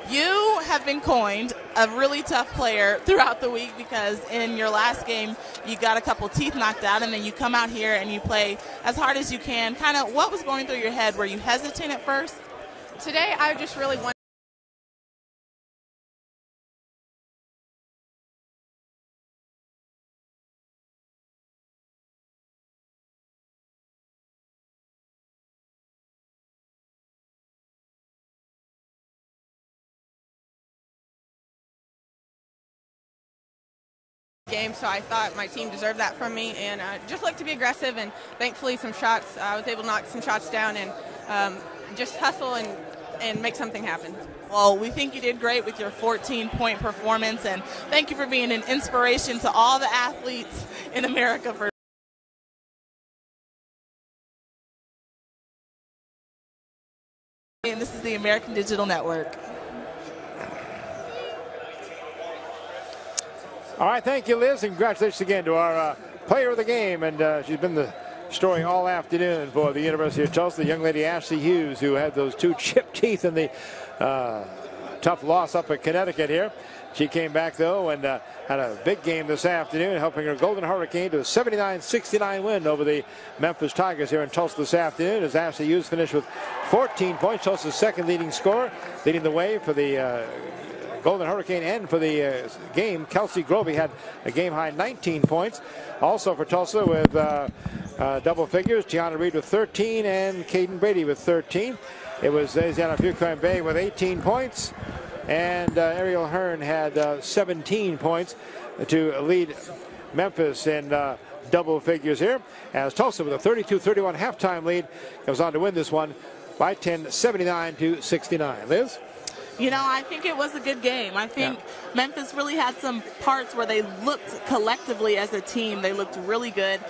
You have been coined a really tough player throughout the week because in your last game you got a couple teeth knocked out and then you come out here and you play as hard as you can. Kind of what was going through your head? Were you hesitant at first? Today I just really wanted game, so I thought my team deserved that from me, and uh, just like to be aggressive. And thankfully, some shots I was able to knock some shots down and um, just hustle and and make something happen. Well, we think you did great with your 14 point performance, and thank you for being an inspiration to all the athletes in America for. And this is the American Digital Network. All right, thank you, Liz, congratulations again to our uh, player of the game. And uh, she's been the story all afternoon for the University of Tulsa, the young lady Ashley Hughes, who had those two chipped teeth in the uh, tough loss up at Connecticut here. She came back, though, and uh, had a big game this afternoon, helping her Golden Hurricane to a 79-69 win over the Memphis Tigers here in Tulsa this afternoon as Ashley Hughes finished with 14 points. Tulsa's second leading scorer, leading the way for the uh, Golden Hurricane and for the uh, game, Kelsey Grovey had a game high 19 points. Also for Tulsa with uh, uh, double figures, Tiana Reed with 13 and Caden Brady with 13. It was Asianna Bey with 18 points, and uh, Ariel Hearn had uh, 17 points to lead Memphis in uh, double figures here. As Tulsa with a 32-31 halftime lead goes on to win this one by 10, 79 to 69. Liz? You know, I think it was a good game. I think yeah. Memphis really had some parts where they looked collectively as a team. They looked really good.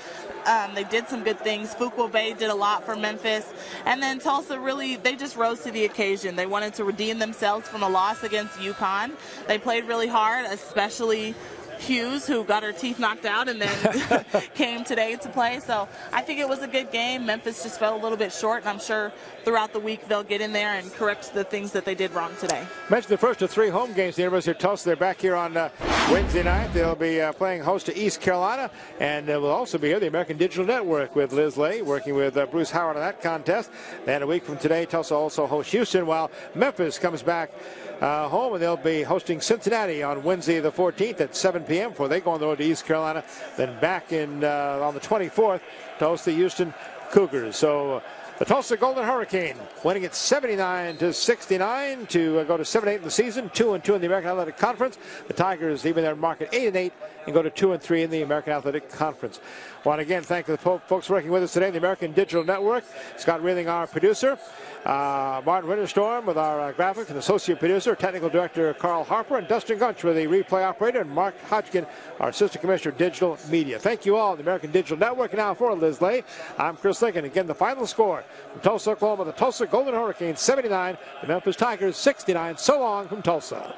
Um, they did some good things. Fuqua-Bey did a lot for Memphis. And then Tulsa really, they just rose to the occasion. They wanted to redeem themselves from a loss against UConn. They played really hard, especially Hughes, who got her teeth knocked out and then came today to play. So I think it was a good game. Memphis just fell a little bit short, and I'm sure throughout the week they'll get in there and correct the things that they did wrong today. Mentioned the first of three home games. The University of Tulsa, they're back here on uh, Wednesday night. They'll be uh, playing host to East Carolina, and uh, we'll also be here, the American Digital Network, with Liz Lay, working with uh, Bruce Howard on that contest. And a week from today, Tulsa also hosts Houston, while Memphis comes back uh, home, and they'll be hosting Cincinnati on Wednesday the 14th at 7 p.m. before they go on the road to East Carolina. Then back in uh, on the 24th to host the Houston Cougars. So. The Tulsa Golden Hurricane winning it 79 to 69 to uh, go to 7-8 in the season, 2 and 2 in the American Athletic Conference. The Tigers even their mark at 8 and 8 and go to 2 and 3 in the American Athletic Conference. Want to again thank the folks working with us today, the American Digital Network. Scott Reeling, our producer. Uh, Martin Winterstorm with our uh, graphics and associate producer, technical director Carl Harper, and Dustin Gunch with the replay operator, and Mark Hodgkin, our assistant commissioner, of digital media. Thank you all, the American Digital Network. Now for Liz Lay, I'm Chris Lincoln. Again, the final score from Tulsa, Oklahoma, the Tulsa Golden Hurricanes 79, the Memphis Tigers 69. So long from Tulsa.